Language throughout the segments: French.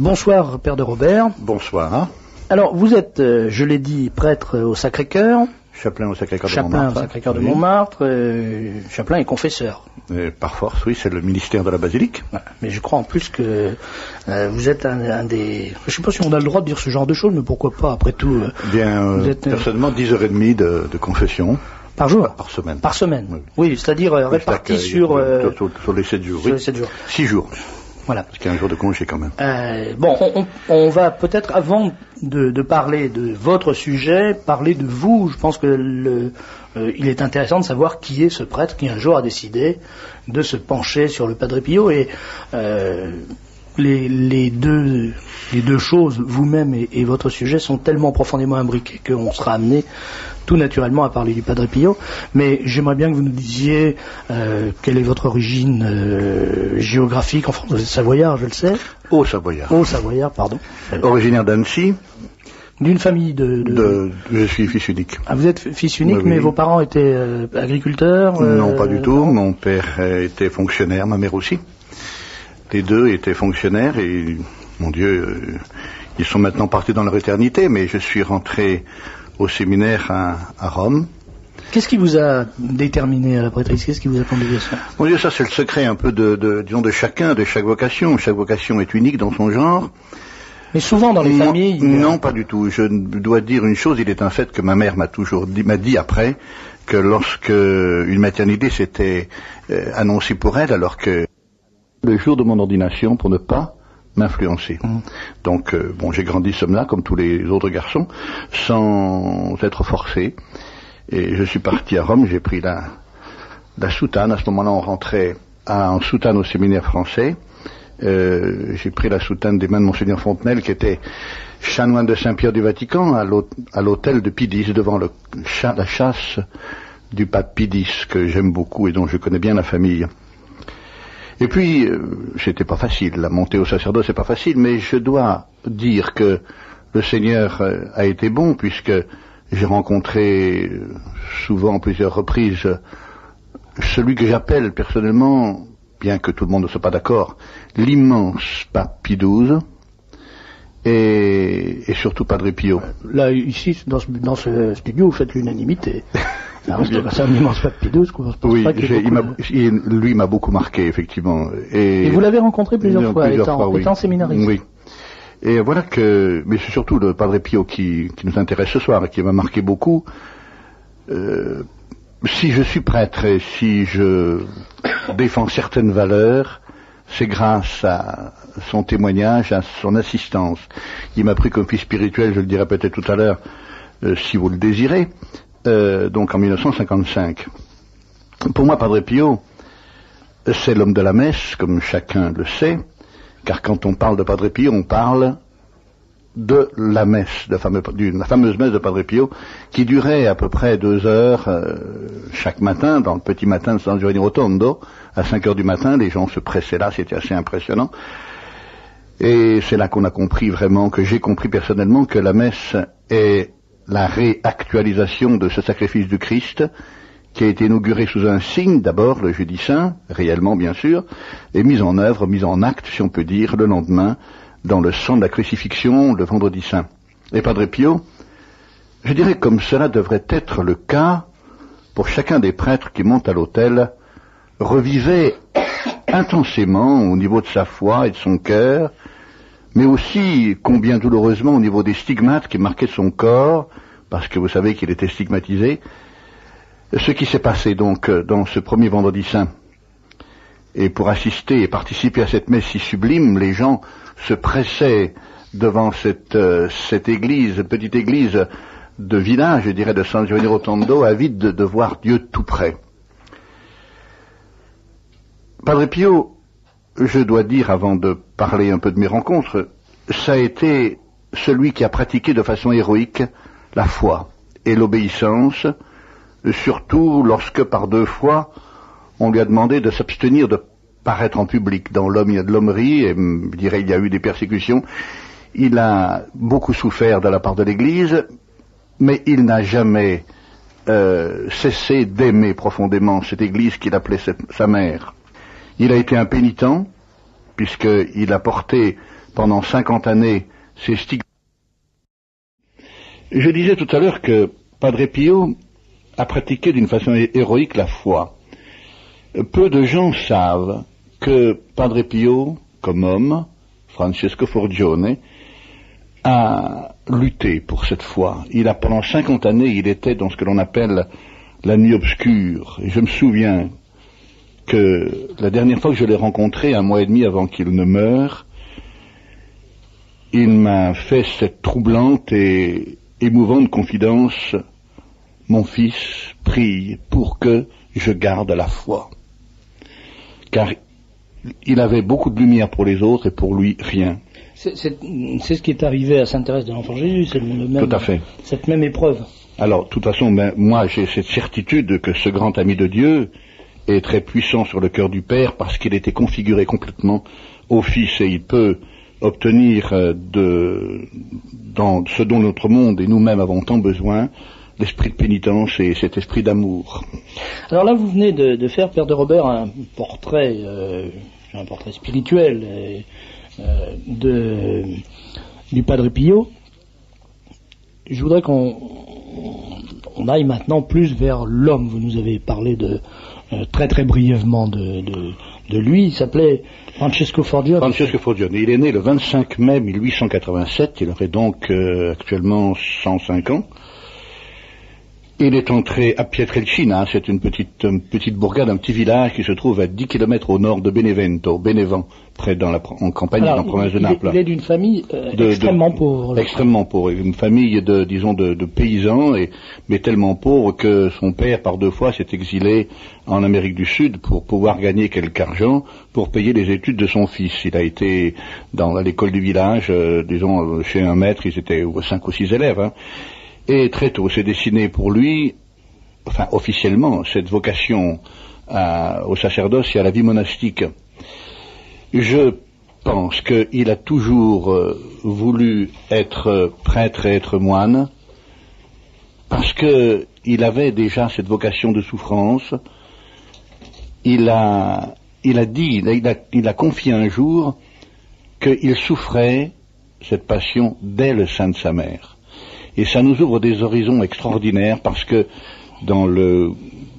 Bonsoir, Père de Robert. Bonsoir. Alors, vous êtes, euh, je l'ai dit, prêtre au Sacré-Cœur, Chapelain au Sacré-Cœur de chapelain au Montmartre. Sacré-Cœur de Oui. Montmartre, euh, chapelain et confesseur. Et par force, oui, c'est le ministère de la basilique. Mais je crois en plus que euh, vous êtes un, un des... Je sais pas si on a le droit de dire ce genre de choses, mais pourquoi pas, après tout, euh, Bien, Vous êtes, personnellement, 10h30 de, de confession par jour par semaine. Par semaine Oui. Oui, c'est-à-dire réparti sur, sur, sur les 7 jours. sur oui. les 7 jours. 6 jours, Voilà. parce qu'il y a un jour de congé quand même. Euh, bon, on, on- on va peut-être, avant de, de parler de votre sujet, parler de vous. Je pense que le, euh, il est intéressant de savoir qui est ce prêtre qui un jour a décidé de se pencher sur le Padre Pio et euh, les, les deux les deux choses, vous-même et, et votre sujet, sont tellement profondément imbriqués qu'on sera amené tout naturellement à parler du Padre Pio. Mais j'aimerais bien que vous nous disiez euh, quelle est votre origine euh, géographique. En France, vous êtes savoyard, je le sais. Au Savoyard. Oh, Savoyard, pardon. Originaire d'Annecy, D'une famille de... de- de, je suis fils unique. Ah, vous êtes fils unique, Oui, oui. mais vos parents étaient euh, agriculteurs non, pas du tout. non Mon père était fonctionnaire, ma mère aussi. Les deux étaient fonctionnaires et, mon Dieu, euh, ils sont maintenant partis dans leur éternité, mais je suis rentré au séminaire à, à Rome. Qu'est-ce qui vous a déterminé à la prêtrise? Qu'est-ce qui vous a conduit à ça? Mon Dieu, ça c'est le secret un peu de, de, disons, de chacun, de chaque vocation. Chaque vocation est unique dans son genre. Mais souvent dans les non, familles... non, pas du tout. Je dois dire une chose. Il est un fait que ma mère m'a toujours dit, m'a dit après que lorsque une maternité s'était euh, annoncée pour elle, alors que le jour de mon ordination, pour ne pas m'influencer. Mm. Donc, euh, bon, j'ai grandi somme là, comme tous les autres garçons, sans être forcé. Et je suis parti à Rome. J'ai pris la, la soutane. À ce moment-là, on rentrait à- en soutane au séminaire français. Euh, j'ai pris la soutane des mains de Monseigneur Fontenelle, qui était chanoine de Saint-Pierre du Vatican, à l'hô- à l'hôtel de Pidis, devant le la chasse du pape Pidis, que j'aime beaucoup et dont je connais bien la famille. Et puis, euh, c'était pas facile. La montée au sacerdoce, c'est pas facile, mais je dois dire que le Seigneur euh, a été bon, puisque j'ai rencontré euh, souvent, plusieurs reprises, celui que j'appelle personnellement, bien que tout le monde ne soit pas d'accord, l'immense pape Pie XII et, et surtout Padre Pio. Là, ici, dans ce, dans ce studio, vous faites l'unanimité. C'est un immense papier pense Oui, pas il lui m'a beaucoup marqué, effectivement. Et, Et vous l'avez rencontré plusieurs fois, plusieurs étant, fois, oui. étant séminariste. Oui. Et voilà que, mais c'est surtout le Padre Pio qui, qui nous intéresse ce soir et qui m'a marqué beaucoup. Euh, si je suis prêtre et si je défends certaines valeurs, c'est grâce à son témoignage, à son assistance. Il m'a pris comme fils spirituel, je le dirai peut-être tout à l'heure, euh, si vous le désirez, euh, donc en 1955. Pour moi, Padre Pio, c'est l'homme de la messe, comme chacun le sait, car quand on parle de Padre Pio, on parle de la messe, de la fameuse messe de Padre Pio, qui durait à peu près deux heures euh, chaque matin, dans le petit matin de San Giovanni Rotondo, à 5 heures du matin, les gens se pressaient là, c'était assez impressionnant. Et c'est là qu'on a compris vraiment, que j'ai compris personnellement, que la messe est la réactualisation de ce sacrifice du Christ, qui a été inauguré sous un signe, d'abord le jeudi saint, réellement bien sûr, et mise en œuvre, mise en acte, si on peut dire, le lendemain, dans le sang de la crucifixion, le vendredi saint. Et Padre Pio, je dirais comme cela devrait être le cas pour chacun des prêtres qui montent à l'autel, revivait intensément au niveau de sa foi et de son cœur, mais aussi combien douloureusement au niveau des stigmates qui marquaient son corps, parce que vous savez qu'il était stigmatisé, ce qui s'est passé donc euh, dans ce premier vendredi saint. Et pour assister et participer à cette messe si sublime, les gens se pressaient devant cette, euh, cette église, petite église de village, je dirais, de San Giovanni Rotondo, avide de, de voir Dieu tout près. Padre Pio, je dois dire, avant de parler un peu de mes rencontres, ça a été celui qui a pratiqué de façon héroïque la foi et l'obéissance, surtout lorsque par deux fois on lui a demandé de s'abstenir de paraître en public. Dans l'homme, il y a de l'hommerie, et hum, je dirais, il y a eu des persécutions. Il a beaucoup souffert de la part de l'Église, mais il n'a jamais euh, cessé d'aimer profondément cette Église qu'il appelait sa mère. Il a été impénitent, puisqu'il a porté pendant 50 années ces stigmates. Je disais tout à l'heure que Padre Pio a pratiqué d'une façon héroïque la foi. Peu de gens savent que Padre Pio, comme homme, Francesco Forgione, a lutté pour cette foi. Il a pendant 50 années, il était dans ce que l'on appelle la nuit obscure. Je me souviens que la dernière fois que je l'ai rencontré, un mois et demi avant qu'il ne meure, il m'a fait cette troublante et émouvante confidence. Mon fils, prie pour que je garde la foi. Car il avait beaucoup de lumière pour les autres et pour lui rien. C'est ce qui est arrivé à Sainte Thérèse de l'Enfant Jésus, c'est Tout à fait. cette même épreuve. Alors, de toute façon, ben, moi j'ai cette certitude que ce grand ami de Dieu est très puissant sur le cœur du Père parce qu'il était configuré complètement au Fils et il peut obtenir euh, de, dans ce dont notre monde et nous-mêmes avons tant besoin, l'esprit de pénitence et cet esprit d'amour. Alors là, vous venez de, faire, Père de Robert, un portrait, euh, un portrait spirituel euh, du Padre Pio. Je voudrais qu'on on aille maintenant plus vers l'homme. Vous nous avez parlé de très très brièvement de, de lui. Il s'appelait Francesco Forgione. Francesco Forgione. Il est né le 25 mai 1887. Il aurait donc euh, actuellement 105 ans. Il est entré à Pietrelcina, c'est une petite, petite bourgade, un petit village qui se trouve à 10 km au nord de Benevento, Benevent, près dans la, en campagne, dans la province de Naples. Il est d'une famille euh, extrêmement pauvre. Extrêmement pauvre, une famille de, disons, de, paysans, et, mais tellement pauvre que son père, par deux fois, s'est exilé en Amérique du Sud pour pouvoir gagner quelque argent pour payer les études de son fils. Il a été dans l'école du village, euh, disons, chez un maître, ils étaient cinq ou six élèves, hein. Et très tôt s'est dessiné pour lui, enfin officiellement, cette vocation au sacerdoce et à la vie monastique. Je pense qu'il a toujours euh, voulu être prêtre et être moine, parce qu'il avait déjà cette vocation de souffrance. Il a, il a dit, il a confié un jour qu'il souffrait cette passion dès le sein de sa mère. Et ça nous ouvre des horizons extraordinaires parce que dans le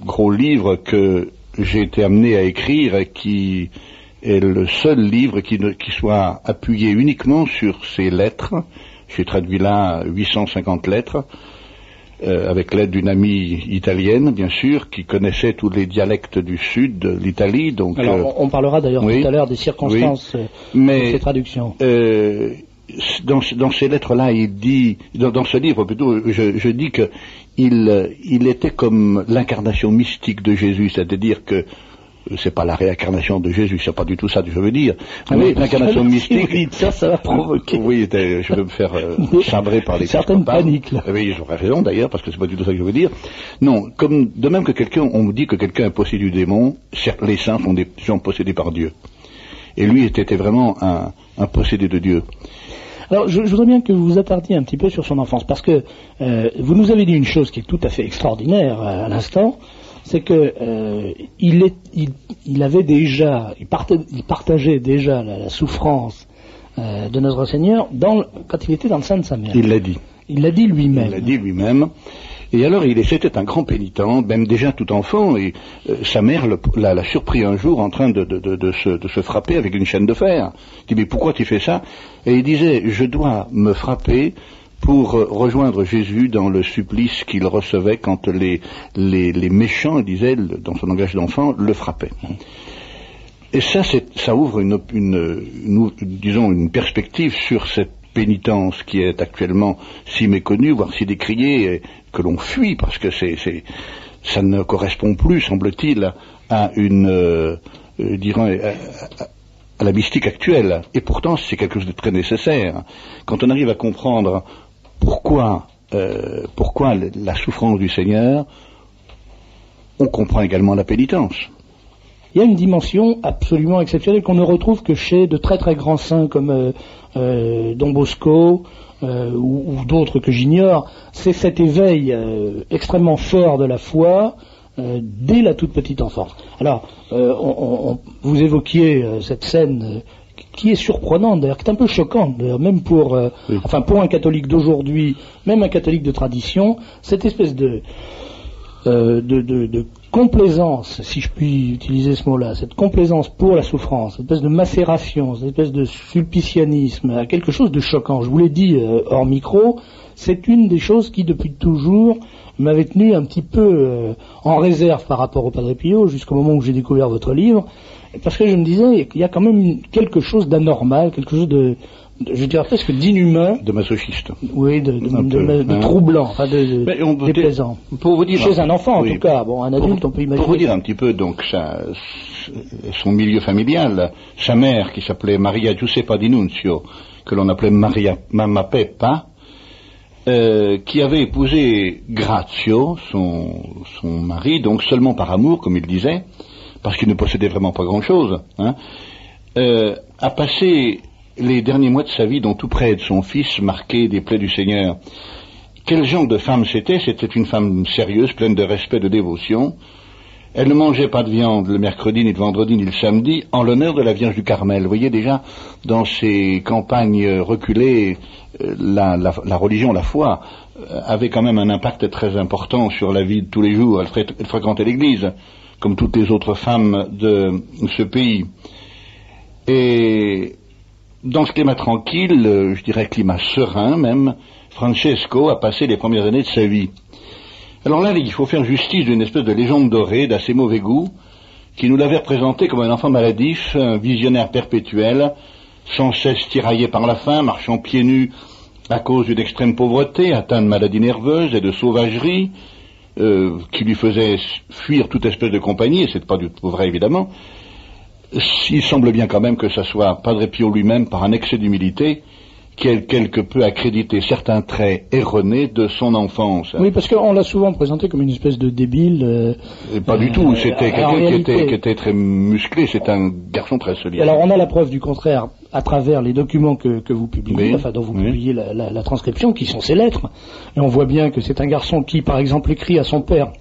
gros livre que j'ai été amené à écrire et qui est le seul livre qui, qui soit appuyé uniquement sur ces lettres, j'ai traduit là 850 lettres, euh, avec l'aide d'une amie italienne, bien sûr, qui connaissait tous les dialectes du sud de l'Italie. Donc, Alors, euh, on parlera d'ailleurs tout à l'heure des circonstances de ces traductions. Euh, dans, ces lettres-là, il dit, dans, ce livre plutôt, je, dis que il, était comme l'incarnation mystique de Jésus, c'est-à-dire que c'est pas la réincarnation de Jésus, c'est pas du tout ça que je veux dire. Ah mais l'incarnation mystique. ça, ça va provoquer. Oui, je vais me faire euh, chambrer par les certaines paniques. Là. Oui, j'aurais raison d'ailleurs parce que c'est pas du tout ça que je veux dire. Non, comme de même que quelqu'un, on me dit que quelqu'un est possédé du démon, les saints sont des gens possédés par Dieu. Et lui était vraiment un, un possédé de Dieu. Alors, je, voudrais bien que vous vous attardiez un petit peu sur son enfance, parce que euh, vous nous avez dit une chose qui est tout à fait extraordinaire euh, à, l'instant, c'est que euh, il, il, avait déjà, il, partageait déjà la, souffrance de notre Seigneur dans, quand il était dans le sein de sa mère. Il l'a dit. Il l'a dit lui-même. Il l'a dit lui-même. Et alors, il était un grand pénitent, même déjà tout enfant, et euh, sa mère l'a surpris un jour en train de, se, frapper avec une chaîne de fer. Il dit, mais pourquoi tu fais ça? Et il disait, je dois me frapper pour euh, rejoindre Jésus dans le supplice qu'il recevait quand les, méchants, il disait, dans son langage d'enfant, le frappaient. Et ça, ça ouvre une, disons, une perspective sur cette pénitence qui est actuellement si méconnue, voire si décriée, que l'on fuit parce que c'est, ça ne correspond plus, semble-t-il, à une, euh, euh à, la mystique actuelle. Et pourtant, c'est quelque chose de très nécessaire. Quand on arrive à comprendre pourquoi, euh, pourquoi la souffrance du Seigneur, on comprend également la pénitence. Il y a une dimension absolument exceptionnelle qu'on ne retrouve que chez de très très grands saints comme euh, euh, Don Bosco euh, ou, d'autres que j'ignore, c'est cet éveil extrêmement fort de la foi dès la toute petite enfance. Alors, vous évoquiez cette scène qui est surprenante, d'ailleurs, qui est un peu choquante, d'ailleurs, même pour, euh, enfin, pour un catholique d'aujourd'hui, même un catholique de tradition, cette espèce de, euh, de, de, de, complaisance, si je puis utiliser ce mot-là, cette complaisance pour la souffrance, cette espèce de macération, cette espèce de sulpicianisme, quelque chose de choquant. Je vous l'ai dit euh, hors micro, c'est une des choses qui, depuis toujours, m'avait tenu un petit peu euh, en réserve par rapport au Padre Pio, jusqu'au moment où j'ai découvert votre livre, parce que je me disais qu'il y a quand même quelque chose d'anormal, quelque chose de, je dirais presque d'inhumain. De masochiste. Oui, de, de, hein. troublant, enfin de, déplaisant. Pour vous dire, Chez un enfant, en tout cas. Bon, un adulte, on peut imaginer. Pour vous dire un petit peu, donc, son milieu familial, sa mère, qui s'appelait Maria Giuseppa Dinunzio, que l'on appelait Maria Mamma Peppa, euh, qui avait épousé Grazio, son, son mari, donc seulement par amour, comme il disait, parce qu'il ne possédait vraiment pas grand-chose, hein, euh, a passé les derniers mois de sa vie dont tout près de son fils, marqué des plaies du Seigneur. Quel genre de femme c'était? C'était une femme sérieuse, pleine de respect, de dévotion. Elle ne mangeait pas de viande le mercredi, ni le vendredi, ni le samedi, en l'honneur de la Vierge du Carmel. Vous voyez déjà, dans ces campagnes reculées, euh, la, la, religion, la foi, euh, avait quand même un impact très important sur la vie de tous les jours. Elle, elle fréquentait l'Église, comme toutes les autres femmes de ce pays. Et dans ce climat tranquille, euh, je dirais climat serein même, Francesco a passé les premières années de sa vie. Alors là, il faut faire justice d'une espèce de légende dorée d'assez mauvais goût, qui nous l'avait représenté comme un enfant maladif, un visionnaire perpétuel, sans cesse tiraillé par la faim, marchant pieds nus à cause d'une extrême pauvreté, atteint de maladies nerveuses et de sauvagerie, euh, qui lui faisait fuir toute espèce de compagnie, et c'est pas du tout vrai évidemment, il semble bien quand même que ce soit Padre Pio lui-même, par un excès d'humilité, qui a quelque peu accrédité certains traits erronés de son enfance. Oui, parce qu'on l'a souvent présenté comme une espèce de débile. Euh, pas du tout, c'était quelqu'un qui était, très musclé, c'est un garçon très solide. Alors on a la preuve du contraire à travers les documents que, vous publiez, enfin dont vous publiez la, transcription, qui sont ses lettres. Et on voit bien que c'est un garçon qui, par exemple, écrit à son père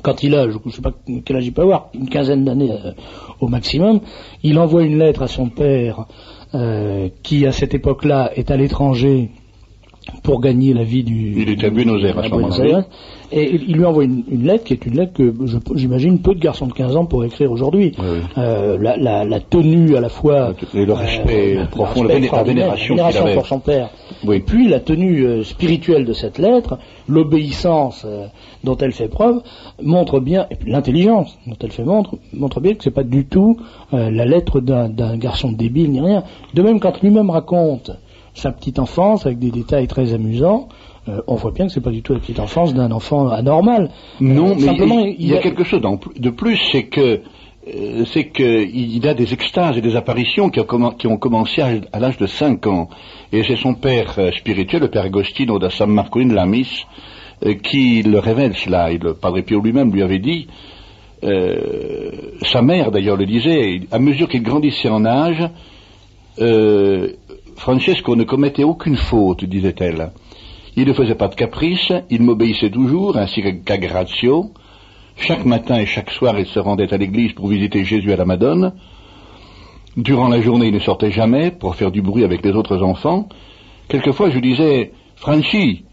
quand il a, je ne sais pas quel âge il peut avoir, une quinzaine d'années euh, au maximum, il envoie une lettre à son père euh, qui à cette époque-là est à l'étranger pour gagner la vie du... Il était à Buenos Aires à ce. Et il lui envoie une, lettre qui est une lettre que j'imagine peu de garçons de 15 ans pourraient écrire aujourd'hui. Euh, la, tenue à la fois... Et le respect euh, profond, la, vénération, pour son père. Et puis la tenue euh, spirituelle de cette lettre, l'obéissance dont elle fait preuve, montre bien, et puis l'intelligence dont elle fait montre, montre bien que c'est pas du tout la lettre d'un garçon débile ni rien. De même quand lui-même raconte sa petite enfance avec des détails très amusants, euh, on voit bien que c'est pas du tout la petite enfance d'un enfant anormal. Non, euh, mais il, y a, quelque chose de plus, c'est que euh, c'est qu'il a des extases et des apparitions qui ont, commencé à, l'âge de 5 ans. Et c'est son père spirituel, le père Agostino da San Marco in Lamis, qui le révèle cela. Et le Padre Pio lui-même lui avait dit, sa mère d'ailleurs le disait, à mesure qu'il grandissait en âge, Francesco ne commettait aucune faute, disait-elle. Il ne faisait pas de caprice, il m'obéissait toujours, ainsi qu'à Grazio. Chaque matin et chaque soir, il se rendait à l'église pour visiter Jésus à la Madone. Durant la journée, il ne sortait jamais pour faire du bruit avec les autres enfants. Quelquefois, je disais, Franchi,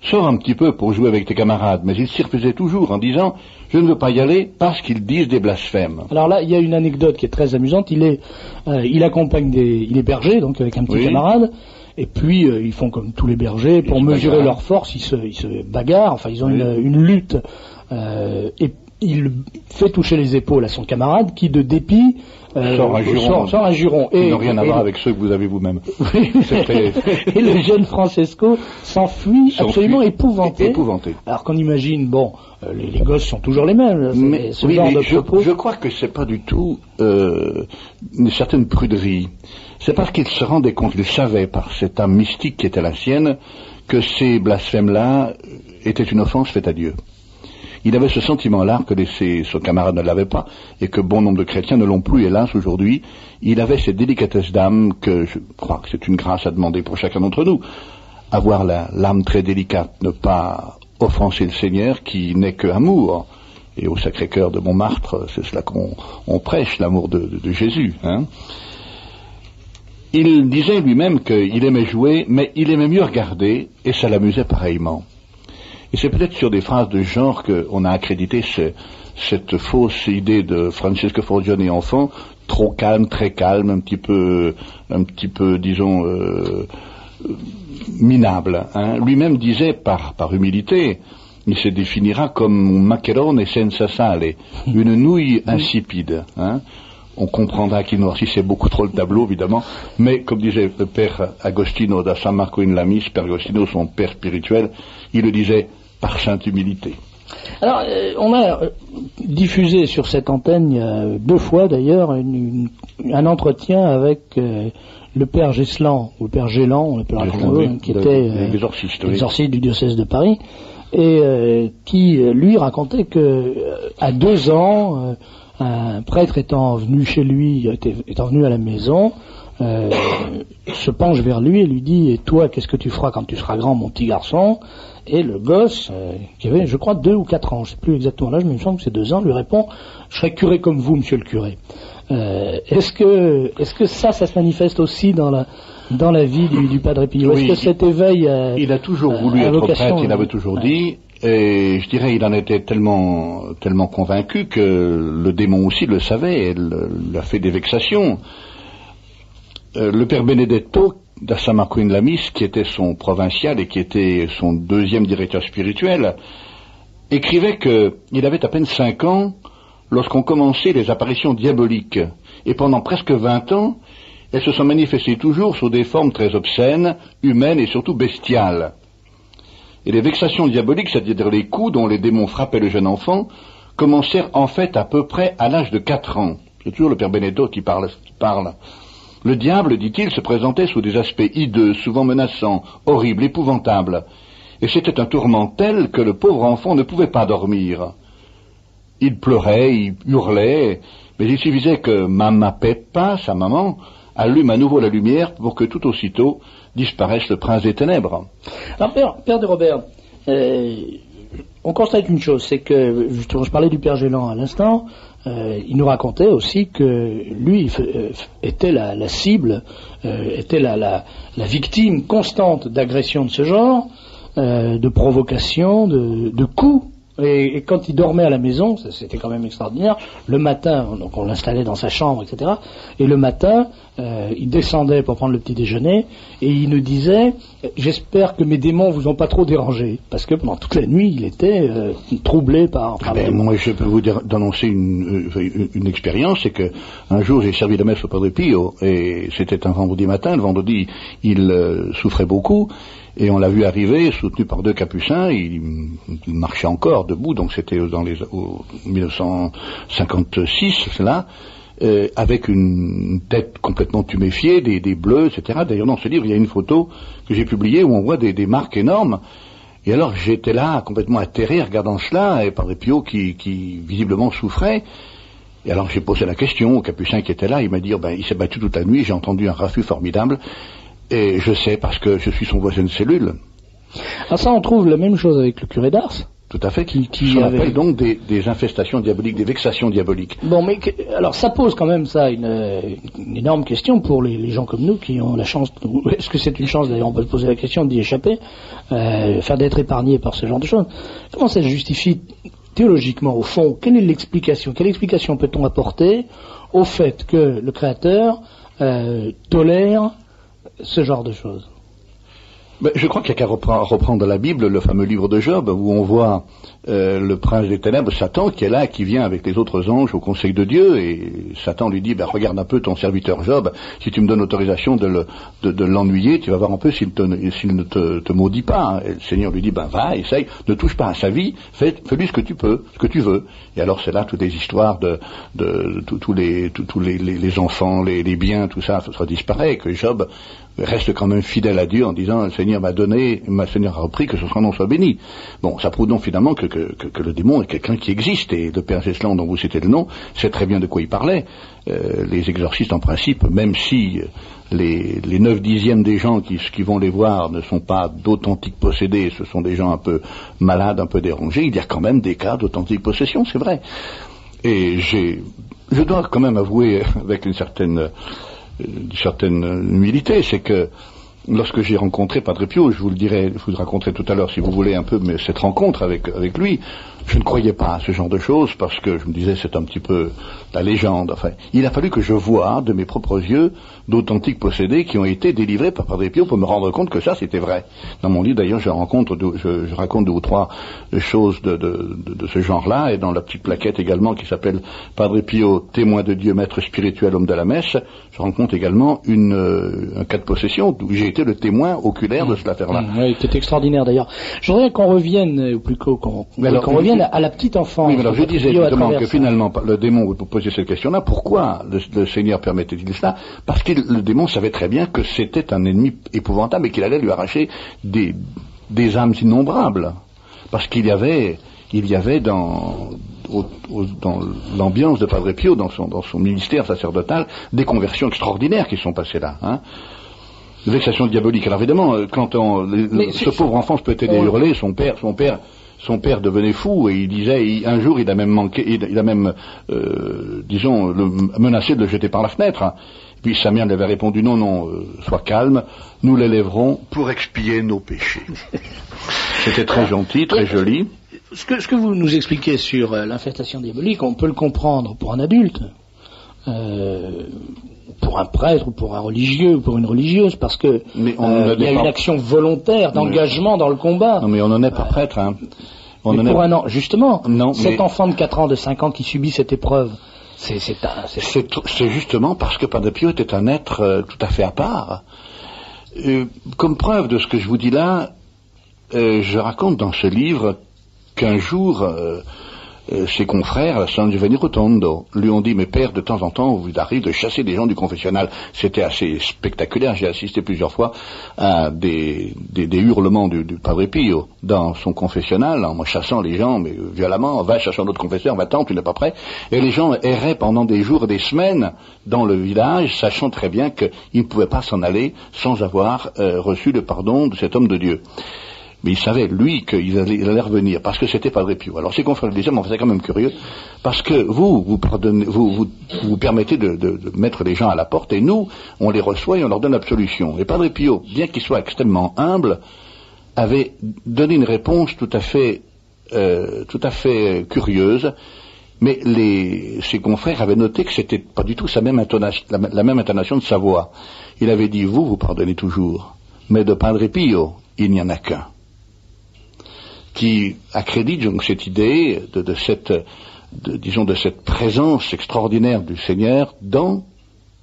sors un petit peu pour jouer avec tes camarades, mais il s'y refusait toujours en disant, je ne veux pas y aller parce qu'ils disent des blasphèmes. Alors là, il y a une anecdote qui est très amusante. Il est, euh, il accompagne des, il est berger, donc avec un petit camarade. Et puis euh, ils font comme tous les bergers, pour mesurer leur force, ils se, ils se bagarrent, enfin ils ont une, une, lutte. Euh, et il fait toucher les épaules à son camarade qui, de dépit, sort un juron. Sort, un juron. Et, rien à voir avec ceux que vous avez vous-même. et le jeune Francesco s'enfuit absolument épouvanté. épouvanté. Alors qu'on imagine, bon, euh, les, les, gosses sont toujours les mêmes. Mais, ce genre de je, je, crois que c'est pas du tout euh, une certaine pruderie c'est parce qu'il se rendait compte, il savait par cette âme mystique qui était la sienne, que ces blasphèmes-là étaient une offense faite à Dieu. Il avait ce sentiment-là que ses, son camarade ne l'avait pas, et que bon nombre de chrétiens ne l'ont plus, hélas, aujourd'hui. Il avait cette délicatesse d'âme que je crois que c'est une grâce à demander pour chacun d'entre nous. Avoir l'âme très délicate, ne pas offenser le Seigneur qui n'est que amour. Et au Sacré-Cœur de Montmartre, c'est cela qu'on prêche, l'amour de, Jésus. Hein il disait lui-même qu'il aimait jouer, mais il aimait mieux regarder, et ça l'amusait pareillement. Et c'est peut-être sur des phrases de genre qu'on a accrédité cette fausse idée de Francesco Forgione enfant, trop calme, très calme, un petit peu, un petit peu, disons, euh, minable. Hein. Lui-même disait par, par humilité, il se définira comme macarone senza sale, une nouille insipide. Hein. On comprendra qu'il noircissait beaucoup trop le tableau, évidemment, mais comme disait le père Agostino da San Marco in Lamis, père Agostino, son père spirituel, il le disait par sainte humilité. Alors, euh, on a euh, diffusé sur cette antenne, a deux fois d'ailleurs, un entretien avec euh, le père Geslan, ou le père Gélan, on l'appellera comme qui était l'exorciste du diocèse de Paris, et qui lui racontait que à deux ans, un prêtre étant venu chez lui, étant venu à la maison, se penche vers lui et lui dit Et toi, qu'est-ce que tu feras quand tu seras grand, mon petit garçon? Et le gosse, qui avait, je crois, deux ou quatre ans, je ne sais plus exactement l'âge, mais il me semble que c'est deux ans, lui répond Je serai curé comme vous, monsieur le curé. Euh, est-ce que, est-ce que ça, ça se manifeste aussi dans la, dans la vie du, du Padre Pio Est-ce que cet éveil Il a toujours voulu être prêtre, il avait toujours dit, et je dirais, il en était tellement, tellement convaincu que le démon aussi le savait, il a fait des vexations. Euh, le père Benedetto da San Marco in Lamis, qui était son provincial et qui était son deuxième directeur spirituel, écrivait qu'il avait à peine cinq ans lorsqu'on commençait les apparitions diaboliques. Et pendant presque vingt ans, elles se sont manifestées toujours sous des formes très obscènes, humaines et surtout bestiales. Et les vexations diaboliques, c'est-à-dire les coups dont les démons frappaient le jeune enfant, commencèrent en fait à peu près à l'âge de quatre ans. C'est toujours le père Benedetto. Qui parle. Le diable, dit-il, se présentait sous des aspects hideux, souvent menaçants, horribles, épouvantables. Et c'était un tourment tel que le pauvre enfant ne pouvait pas dormir. Il pleurait, il hurlait, mais il suffisait que Mama Peppa, sa maman, allume à nouveau la lumière pour que tout aussitôt disparaisse le prince des ténèbres. Alors, père, de Robert, euh, on constate une chose, c'est que, justement, je parlais du père Gélan à l'instant, euh, il nous racontait aussi que lui euh, était la, cible, était la, victime constante d'agressions de ce genre, de provocations, de coups et, quand il dormait à la maison, c'était quand même extraordinaire, le matin, donc on l'installait dans sa chambre, etc. Et le matin, euh, il descendait pour prendre le petit déjeuner et il nous disait J'espère que mes démons vous ont pas trop dérangé. Parce que pendant toute la nuit, il était euh, troublé par. par ben, moi, je peux vous annoncer une, euh, une, expérience c'est que un jour, j'ai servi la messe au Padre Pio et c'était un vendredi matin. Le vendredi, il souffrait beaucoup et on l'a vu arriver, soutenu par deux capucins, il, marchait encore debout, donc c'était dans les 1956, cela, euh, avec une tête complètement tuméfiée, des, bleus, etc. D'ailleurs, dans ce livre, il y a une photo que j'ai publiée où on voit des, marques énormes. Et alors, j'étais là, complètement atterré, regardant cela, et par des Pio qui, qui visiblement souffrait. Et alors j'ai posé la question au capucin qui était là, il m'a dit, oh ben, il s'est battu toute la nuit, j'ai entendu un raffut formidable, et je sais parce que je suis son voisin de cellule. Ah ça, on trouve la même chose avec le curé d'Ars. Tout à fait, qui, qui avait... donc des, infestations diaboliques, des vexations diaboliques. Bon, mais alors ça pose quand même ça une, énorme question pour les, gens comme nous qui ont la chance. Est-ce que c'est une chance d'ailleurs On peut se poser la question d'y échapper, euh, faire d'être épargné par ce genre de choses. Comment ça se justifie théologiquement au fond? Quelle est l'explication? Quelle explication peut-on apporter au fait que le Créateur euh, tolère ce genre de choses ben, je crois qu'il n'y a qu'à reprendre, la Bible, le fameux livre de Job, où on voit euh, le prince des ténèbres, Satan, qui est là, qui vient avec les autres anges au conseil de Dieu, et Satan lui dit, ben, regarde un peu ton serviteur Job, si tu me donnes autorisation de, l'ennuyer, tu vas voir un peu s'il, ne te, maudit pas. Et le Seigneur lui dit, ben va, essaye, ne touche pas à sa vie, fais, lui ce que tu peux, ce que tu veux. Et alors c'est là toutes les histoires de, tous les, les, enfants, les, biens, tout ça, ça disparaît, que Job reste quand même fidèle à Dieu en disant le Seigneur m'a donné, le Seigneur a repris, que son nom soit béni. Bon, ça prouve donc finalement que, le démon est quelqu'un qui existe, et le Père Geslan dont vous citez le nom, sait très bien de quoi il parlait. Euh, les exorcistes en principe, même si les, neuf dixièmes des gens qui, qui vont les voir ne sont pas d'authentiques possédés, ce sont des gens un peu malades, un peu dérangés, il y a quand même des cas d'authentique possession, c'est vrai. Et j'ai, je dois quand même avouer avec une certaine une certaine humilité, c'est que lorsque j'ai rencontré Padre Pio, je vous le dirai, je vous le raconterai tout à l'heure si vous voulez un peu, mais cette rencontre avec, avec lui, je ne croyais pas à ce genre de choses parce que je me disais c'est un petit peu la légende. Enfin, il a fallu que je voie de mes propres yeux d'authentiques possédés qui ont été délivrés par Padre Pio pour me rendre compte que ça c'était vrai. Dans mon livre d'ailleurs je, rencontre, je, je, raconte deux ou trois choses de, de, de, ce genre-là et dans la petite plaquette également qui s'appelle Padre Pio, témoin de Dieu, maître spirituel, homme de la messe, je rencontre également une, euh, un cas de possession où j'ai été le témoin oculaire de cette affaire-là. Mmh, oui, c'est extraordinaire d'ailleurs. Je voudrais qu'on revienne, ou plus qu'on revienne à la petite enfance. Oui, mais alors je disais justement que finalement le démon, vous posez cette question-là, pourquoi le, Seigneur permettait-il cela? Parce que le démon savait très bien que c'était un ennemi épouvantable et qu'il allait lui arracher des, des âmes innombrables. Parce qu'il y avait, il y avait dans, dans l'ambiance de Padre Pio, dans son, dans son ministère sacerdotal, des conversions extraordinaires qui sont passées là. Hein vexation diabolique. Alors évidemment, euh, quand on, ce pauvre enfant se peut-être hurler, son père, son père, son père devenait fou et il disait, un jour il a même manqué, il, a même, euh, disons, le, menacé de le jeter par la fenêtre. Puis sa mère lui avait répondu non, non, euh, sois calme, nous l'élèverons pour expier nos péchés. C'était très gentil, très joli. Ce que, ce que vous nous expliquez sur l'infestation diabolique, on peut le comprendre pour un adulte. Euh, pour un prêtre ou pour un religieux ou pour une religieuse, parce que il y a une action volontaire d'engagement dans le combat. Non, mais on n'en est pas prêtre. Hein. On mais pour un an, justement, cet enfant de 4 ans, de 5 ans qui subit cette épreuve, c'est justement parce que Padre Pio était un être euh, tout à fait à part. Euh, comme preuve de ce que je vous dis là, euh, je raconte dans ce livre qu'un jour, euh, ses confrères, San Giovanni Rotondo, lui ont dit, mais père, de temps en temps, vous arrive de chasser des gens du confessionnal. C'était assez spectaculaire. J'ai assisté plusieurs fois à des, hurlements du, Padre Pio dans son confessionnal, en chassant les gens, mais violemment, va chercher un autre confesseur, va-t'en, tu n'es pas prêt. Et les gens erraient pendant des jours des semaines dans le village, sachant très bien qu'ils ne pouvaient pas s'en aller sans avoir euh, reçu le pardon de cet homme de Dieu. Mais il savait, lui, qu'il allait, allait, revenir, parce que c'était Padre Pio. Alors ses confrères disaient, mais c'est quand même curieux, parce que vous, vous, pardonnez, vous, vous, vous permettez de, de, de, mettre les gens à la porte, et nous, on les reçoit et on leur donne l'absolution. Et Padre Pio, bien qu'il soit extrêmement humble, avait donné une réponse tout à fait, euh, tout à fait curieuse, mais les, ses confrères avaient noté que c'était pas du tout sa même intonation, la même intonation de sa voix. Il avait dit, vous, vous pardonnez toujours, mais de Padre Pio, il n'y en a qu'un qui accrédite donc cette idée de, cette, disons, de cette présence extraordinaire du Seigneur dans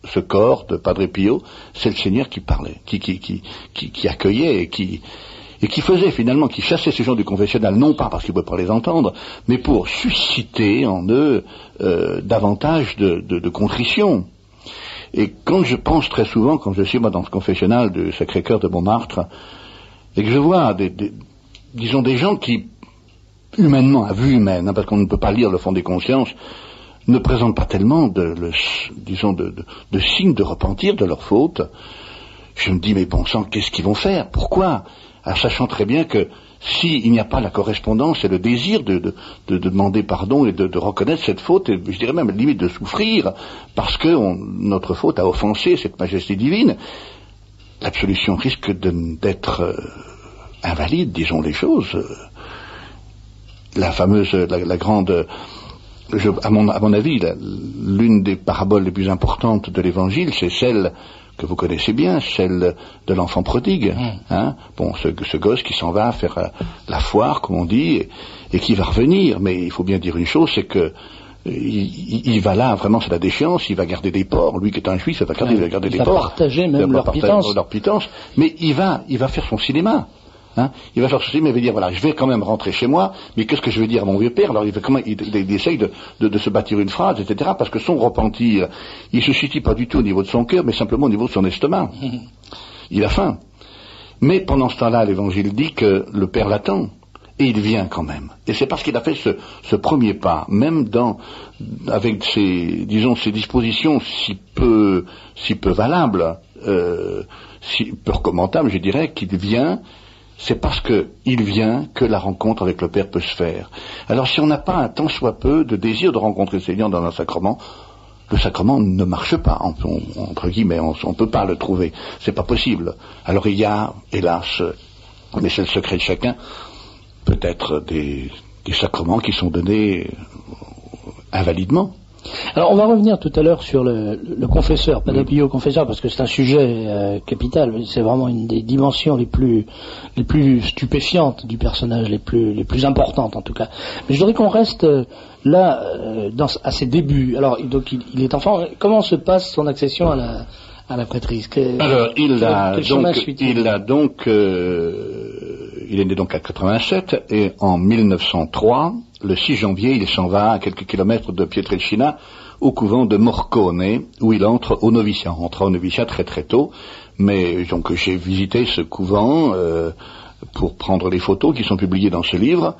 ce corps de Padre Pio, c'est le Seigneur qui parlait, qui, accueillait et qui, et qui faisait finalement, qui chassait ces gens du confessionnal, non pas parce qu'il ne pouvait pas les entendre, mais pour susciter en eux euh, davantage de, de, contrition. Et quand je pense très souvent, quand je suis moi dans ce confessionnal du Sacré-Cœur de Montmartre, et que je vois des, disons, des gens qui, humainement, à vue humaine, hein, parce qu'on ne peut pas lire le fond des consciences, ne présentent pas tellement de, disons, de, signes de repentir de leur faute. Je me dis, mais bon sang, qu'est-ce qu'ils vont faire? Pourquoi? En sachant très bien que s'il n'y a pas la correspondance et le désir de, demander pardon et de, reconnaître cette faute, et je dirais même limite de souffrir, parce que notre faute a offensé cette majesté divine, l'absolution risque d'être euh, invalide, disons les choses. La fameuse, la, grande, à, mon, à mon avis, l'une des paraboles les plus importantes de l'Évangile, c'est celle que vous connaissez bien, celle de l'enfant prodigue. Mmh. Hein bon, ce, gosse qui s'en va faire euh, la foire, comme on dit, et, qui va revenir. Mais il faut bien dire une chose, c'est que il, va là, vraiment, c'est la déchéance, il va garder des porcs, lui qui est un juif, il va garder, il va garder des porcs. Il va partager même leur, pitance. leur pitance. Mais il va, il va faire son cinéma. Hein il va faire ceci, mais il va dire voilà, je vais quand même rentrer chez moi, mais qu'est-ce que je vais dire à mon vieux père? Alors il, va comment, il, essaye de, se bâtir une phrase, etc. Parce que son repentir, il se situe pas du tout au niveau de son cœur, mais simplement au niveau de son estomac. Il a faim. Mais pendant ce temps-là, l'Évangile dit que le Père l'attend. Et il vient quand même. Et c'est parce qu'il a fait ce, premier pas, même dans, avec ses, disons, ses dispositions si peu, si peu valables, euh, si peu recommandables, je dirais, qu'il vient c'est parce qu'il vient que la rencontre avec le Père peut se faire. Alors si on n'a pas un tant soit peu de désir de rencontrer le Seigneur dans un sacrement, le sacrement ne marche pas, entre guillemets, on ne peut pas le trouver, c'est pas possible. Alors il y a, hélas, mais c'est le secret de chacun, peut-être des, sacrements qui sont donnés invalidement. Alors on va revenir tout à l'heure sur le, confesseur, Padre Pio confesseur, parce que c'est un sujet euh, capital, c'est vraiment une des dimensions les plus, les plus stupéfiantes du personnage, les plus, les plus importantes en tout cas. Mais je voudrais qu'on reste euh, là, euh, dans, à ses débuts. Alors donc il, est enfant, comment se passe son accession à la, à la prêtrise Alors il a, donc, il a donc, il est né donc à 87 et en 1903 le 6 janvier, il s'en va à quelques kilomètres de Pietrelcina au couvent de Morcone, où il entre au noviciat. Il entre au noviciat très très tôt, mais donc j'ai visité ce couvent euh, pour prendre les photos qui sont publiées dans ce livre.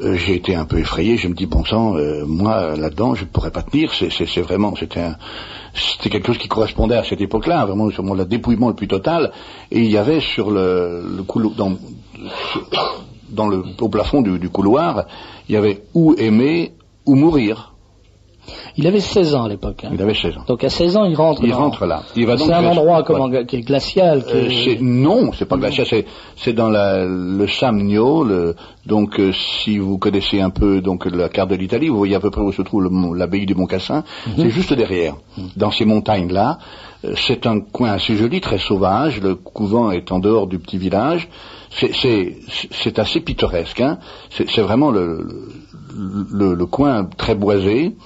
Euh, j'ai été un peu effrayé, je me dis bon sang, euh, moi là-dedans je ne pourrais pas tenir, c'est vraiment, c'était quelque chose qui correspondait à cette époque-là, vraiment sur le dépouillement le plus total, et il y avait sur le, le couloir, dans le, au plafond du couloir, il y avait ou aimer ou mourir. Il avait 16 ans à l'époque. Hein. Il avait 16 ans. Donc à 16 ans, il rentre. Il rentre là. C'est un endroit qui est glacial. Qui euh, non, c'est pas glacial. C'est dans le Samnio. donc euh, si vous connaissez un peu donc la carte de l'Italie, vous voyez à peu près où se trouve l'abbaye du Mont Cassin. Mhm. C'est juste derrière, mhm. dans ces montagnes là. Euh, c'est un coin assez joli, très sauvage. Le couvent est en dehors du petit village c'est assez pittoresque. Hein. C'est vraiment le, le, coin très boisé.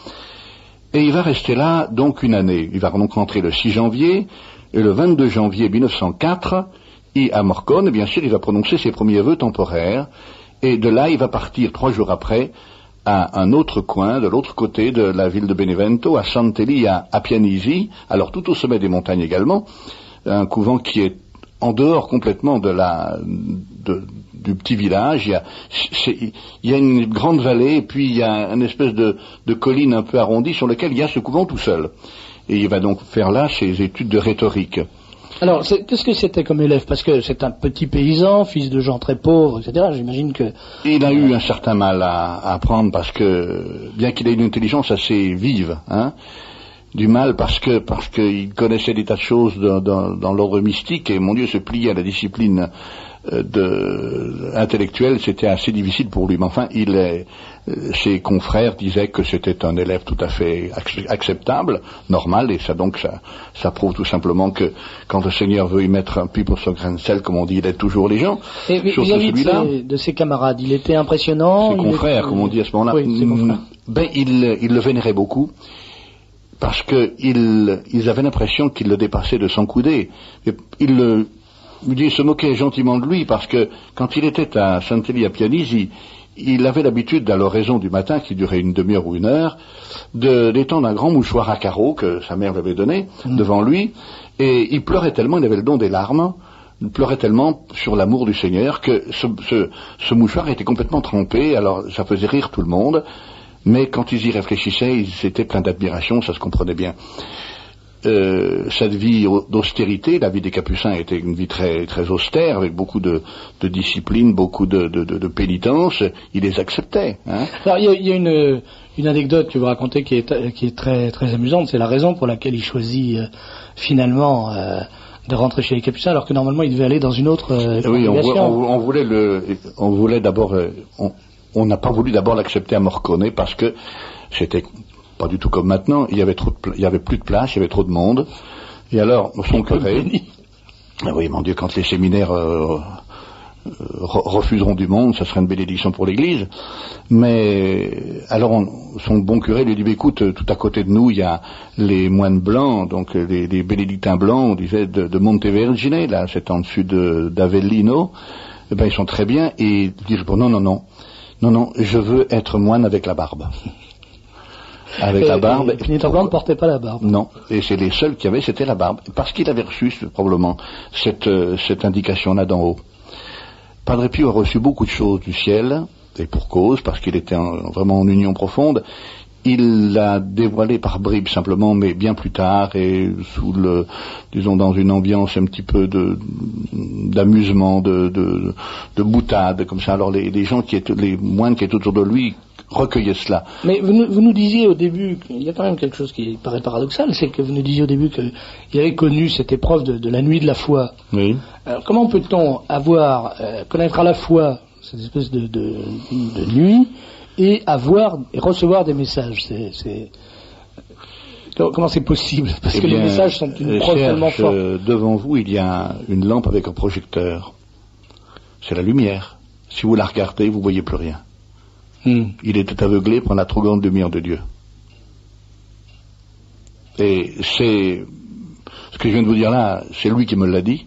Et il va rester là donc une année. Il va donc rentrer le 6 janvier, et le 22 janvier 1904, et à Morcone, bien sûr, il va prononcer ses premiers vœux temporaires, et de là, il va partir trois jours après à un autre coin, de l'autre côté de la ville de Benevento, à Sant'Eli, à, à Pianisi, alors tout au sommet des montagnes également, un couvent qui est en dehors complètement de la, du petit village. Il y, a, il y, a, une grande vallée et puis il y a une espèce de, de, colline un peu arrondie sur laquelle il y a ce couvent tout seul. Et il va donc faire là ses études de rhétorique. Alors, qu'est-ce que c'était comme élève? Parce que c'est un petit paysan, fils de gens très pauvres, etc. J'imagine que... Il a eu un certain mal à, à apprendre parce que, bien qu'il ait une intelligence assez vive, hein, du mal parce que parce qu'il connaissait des tas de choses dans, l'ordre mystique et mon Dieu se plier à la discipline euh, de, intellectuelle c'était assez difficile pour lui. Mais enfin il est, euh, ses confrères disaient que c'était un élève tout à fait acceptable normal et ça donc ça, ça prouve tout simplement que quand le Seigneur veut y mettre un puits pour son grain de sel comme on dit il aide toujours les gens. Et vis de, ses, camarades. Il était impressionnant ses confrères comme on dit à ce moment-là. Mm, ben, il, il le vénérait beaucoup parce qu'ils ils avaient l'impression qu'il le dépassait de son coudé. Il le, il se moquait gentiment de lui parce que quand il était à Saint-Élie à Pianisi, il avait l'habitude, à l'oraison du matin, qui durait une demi-heure ou une heure, d'étendre un grand mouchoir à carreaux que sa mère lui avait donné mm. devant lui, et il pleurait tellement, il avait le don des larmes, il pleurait tellement sur l'amour du Seigneur que ce, ce, mouchoir était complètement trempé, alors ça faisait rire tout le monde, mais quand ils y réfléchissaient, ils étaient pleins d'admiration, ça se comprenait bien. Euh, cette vie d'austérité, la vie des Capucins était une vie très, très austère, avec beaucoup de, discipline, beaucoup de, pénitence. Ils les acceptaient. Hein. Alors il y a, une, anecdote que vous racontez qui est, qui est très, très amusante. C'est la raison pour laquelle il choisit euh, finalement euh, de rentrer chez les Capucins, alors que normalement il devait aller dans une autre. oui, on, voulait le, on voulait d'abord on n'a pas voulu d'abord l'accepter à Morcone parce que c'était pas du tout comme maintenant. Il y avait trop il y avait plus de place, il y avait trop de monde. Et alors, son curé, ah oui, mon Dieu, quand les séminaires euh, euh, refuseront du monde, ça serait une bénédiction pour l'Église. Mais alors, son bon curé lui dit bah, écoute, tout à côté de nous, il y a les moines blancs, donc les, bénédictins blancs, on disait de, de Montevergine, là, c'est en dessus d'Avellino. Eh ben, ils sont très bien. Et il dit bon, non, non, non. Non, non, je veux être moine avec la barbe. Avec la barbe. Et, ne portait pas la barbe. Non, et c'est les seuls qui avaient, c'était la barbe. Parce qu'il avait reçu probablement cette, euh, cette indication-là d'en haut. Padre Pio a reçu beaucoup de choses du ciel, et pour cause, parce qu'il était vraiment en union profonde. Il l'a dévoilé par bribes simplement, mais bien plus tard et sous le, disons, dans une ambiance un petit peu de d'amusement, de, de, de, boutade, comme ça. Alors les, les gens qui étaient, les moines qui étaient autour de lui recueillez cela. Mais vous nous, vous nous disiez au début, il y a quand même quelque chose qui paraît paradoxal, c'est que vous nous disiez au début qu'il avait connu cette épreuve de, de, la nuit de la foi. Oui. Alors comment peut-on avoir, euh, connaître à la fois cette espèce de, de, de nuit et avoir et recevoir des messages c'est. Comment c'est possible? Parce Eh que les messages sont une euh, preuve tellement forte. devant vous, il y a une lampe avec un projecteur. C'est la lumière. Si vous la regardez, vous voyez plus rien. Hmm. Il était aveuglé par la trop grande lumière de Dieu. Et c'est ce que je viens de vous dire là, c'est lui qui me l'a dit,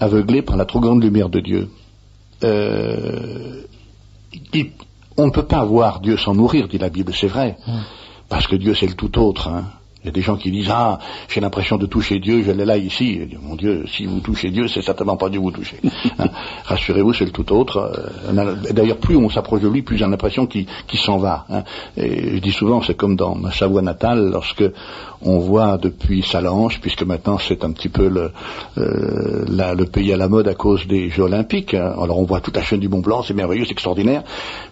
aveuglé par la trop grande lumière de Dieu. Euh, il- on ne peut pas voir Dieu sans nourrir, dit la Bible, c'est vrai, parce que Dieu c'est le tout autre. hein. Il y a des gens qui disent ah j'ai l'impression de toucher Dieu, je l'ai là ici. Mon Dieu, si vous touchez Dieu, c'est certainement pas Dieu vous touchez. Hein. Rassurez-vous, c'est le tout autre. Euh, D'ailleurs, plus on s'approche de lui, plus j'ai l'impression qu'il s'en va. hein. Et je dis souvent, c'est comme dans ma Savoie natale, lorsque on voit depuis Salange, puisque maintenant c'est un petit peu le, euh, la- le pays à la mode à cause des Jeux Olympiques. hein. Alors on voit toute la chaîne du Mont Blanc, c'est merveilleux, c'est extraordinaire.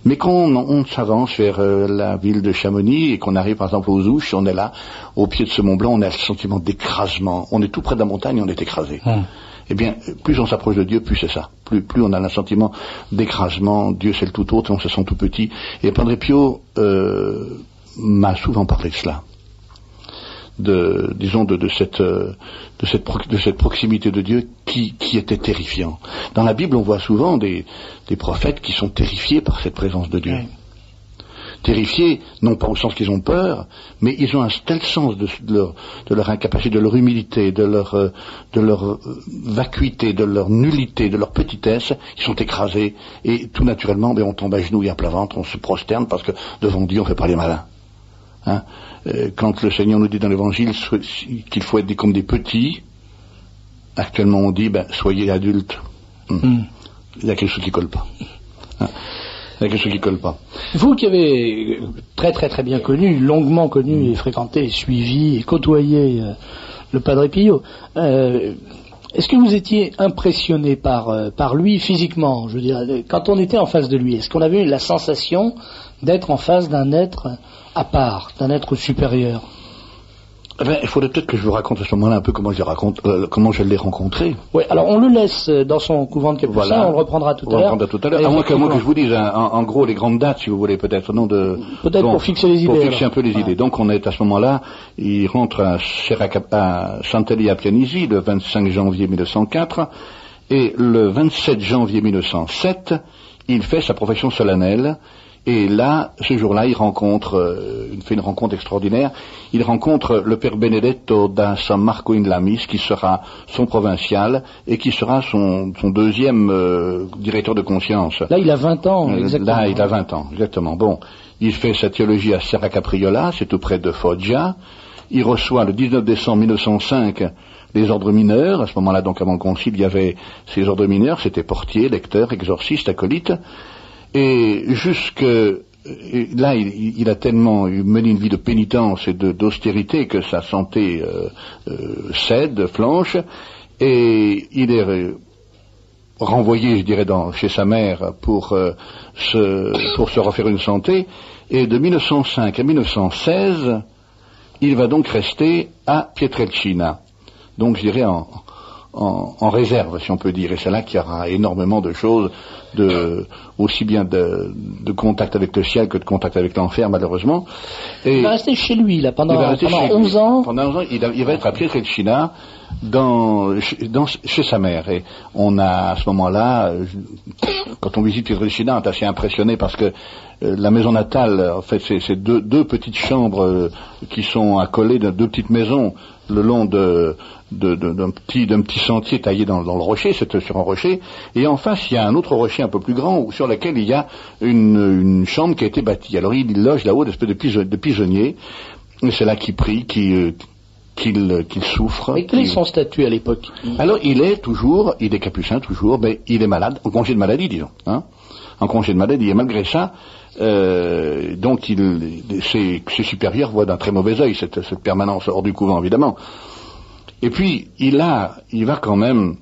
Mais quand on, on s'avance vers euh, la ville de Chamonix et qu'on arrive par exemple aux Ouches, on est là, au pied de ce Mont Blanc, on a le sentiment d'écrasement. On est tout près de la montagne, on est écrasé. Hmm. Eh bien, plus on s'approche de Dieu, plus c'est ça. Plus, plus on a un sentiment d'écrasement. Dieu, c'est le tout autre, on se sent tout petit. Et Padre Pio euh, m'a souvent parlé de cela. De, disons, de, de cette, euh, de, cette pro- de cette proximité de Dieu qui, qui était terrifiant. Dans la Bible, on voit souvent des, des prophètes qui sont terrifiés par cette présence de Dieu Oui. Terrifiés, non pas au sens qu'ils ont peur, mais ils ont un tel sens de, de leur, de leur incapacité, de leur humilité, de leur, euh, de leur euh, vacuité, de leur nullité, de leur petitesse, ils sont écrasés et tout naturellement, ben, on tombe à genoux et à plat ventre, on se prosterne parce que devant Dieu on fait pas les malins. Hein Euh, quand le Seigneur nous dit dans l'Évangile qu'il faut être comme des petits, actuellement on dit ben, soyez adultes. Hum. Hmm. Il y a quelque chose qui colle pas. Hein Quelque chose qui colle pas. Vous qui avez euh, très très très bien connu, longuement connu et fréquenté, suivi et côtoyé euh, le Padre Pio, euh, est-ce que vous étiez impressionné par, lui physiquement? Quand on était en face de lui, est-ce qu'on avait la sensation d'être en face d'un être à part, d'un être supérieur? Eh ben, il faudrait peut-être que je vous raconte à ce moment-là un peu comment je, l'ai raconte- euh, comment je l'ai rencontré. Oui, alors on le laisse euh, dans son couvent de Capucin, Voilà. on le reprendra tout On à l'heure. reprendra tout à l'heure. À moins que, que je vous dise, hein, en, en gros, les grandes dates, si vous voulez, peut-être, non de. Peut-être pour fixer les Pour idées, fixer alors. un peu les Voilà. idées. Donc, on est à ce moment-là, il rentre à, à Santelli à Pianisi le 25 janvier 1904, et le 27 janvier 1907, il fait sa profession solennelle. Et là, ce jour-là, il rencontre, euh, il fait une rencontre extraordinaire. Il rencontre le père Benedetto da San Marco in Lamis, qui sera son provincial et qui sera son, son deuxième euh, directeur de conscience. Là, il a 20 ans, Euh, exactement. Là, il a 20 ans, exactement. Bon, il fait sa théologie à Serra Capriola, c'est tout près de Foggia. Il reçoit le 19 décembre 1905 les ordres mineurs. À ce moment-là, donc avant le concile, il y avait ces ordres mineurs, c'était portier, lecteur, exorciste, acolyte. Et jusque là, il, a tellement mené une vie de pénitence et d'austérité que sa santé euh, euh, cède, flanche, et il est renvoyé, je dirais, dans, chez sa mère pour, euh, se, refaire une santé. Et de 1905 à 1916, il va donc rester à Pietrelcina. Donc, je dirais en, en réserve, si on peut dire. Et c'est là qu'il y aura énormément de choses, de, aussi bien de, de contact avec le ciel que de contact avec l'enfer, malheureusement. Et Il va rester chez lui, là, pendant, pendant chez 11 lui. ans. Pendant 11 ans, il, a- il va être à Pietrelcina, dans, chez- dans- chez sa mère. Et on a, à ce moment-là, quand on visite Pietrelcina, on est assez impressionné parce que euh, la maison natale, en fait, c'est deux, deux petites chambres euh, qui sont accolées de deux petites maisons le long de d'un petit d'un petit sentier taillé dans, dans le rocher, c'est sur un rocher, et en face il y a un autre rocher un peu plus grand sur lequel il y a une, une chambre qui a été bâtie. Alors il loge là-haut, une espèce de, pigeon- de pigeonnier, et c'est là qu'il prie, qu'il euh, qu'il qu'il souffre. Mais quel est son statut à l'époque? Alors il est toujours, il est capucin toujours, mais il est malade, en congé de maladie, disons, hein, en congé de maladie. Et malgré ça, euh, donc il, ses, ses supérieurs voient d'un très mauvais œil cette, cette permanence hors du couvent, évidemment. Et puis il a, il va quand même,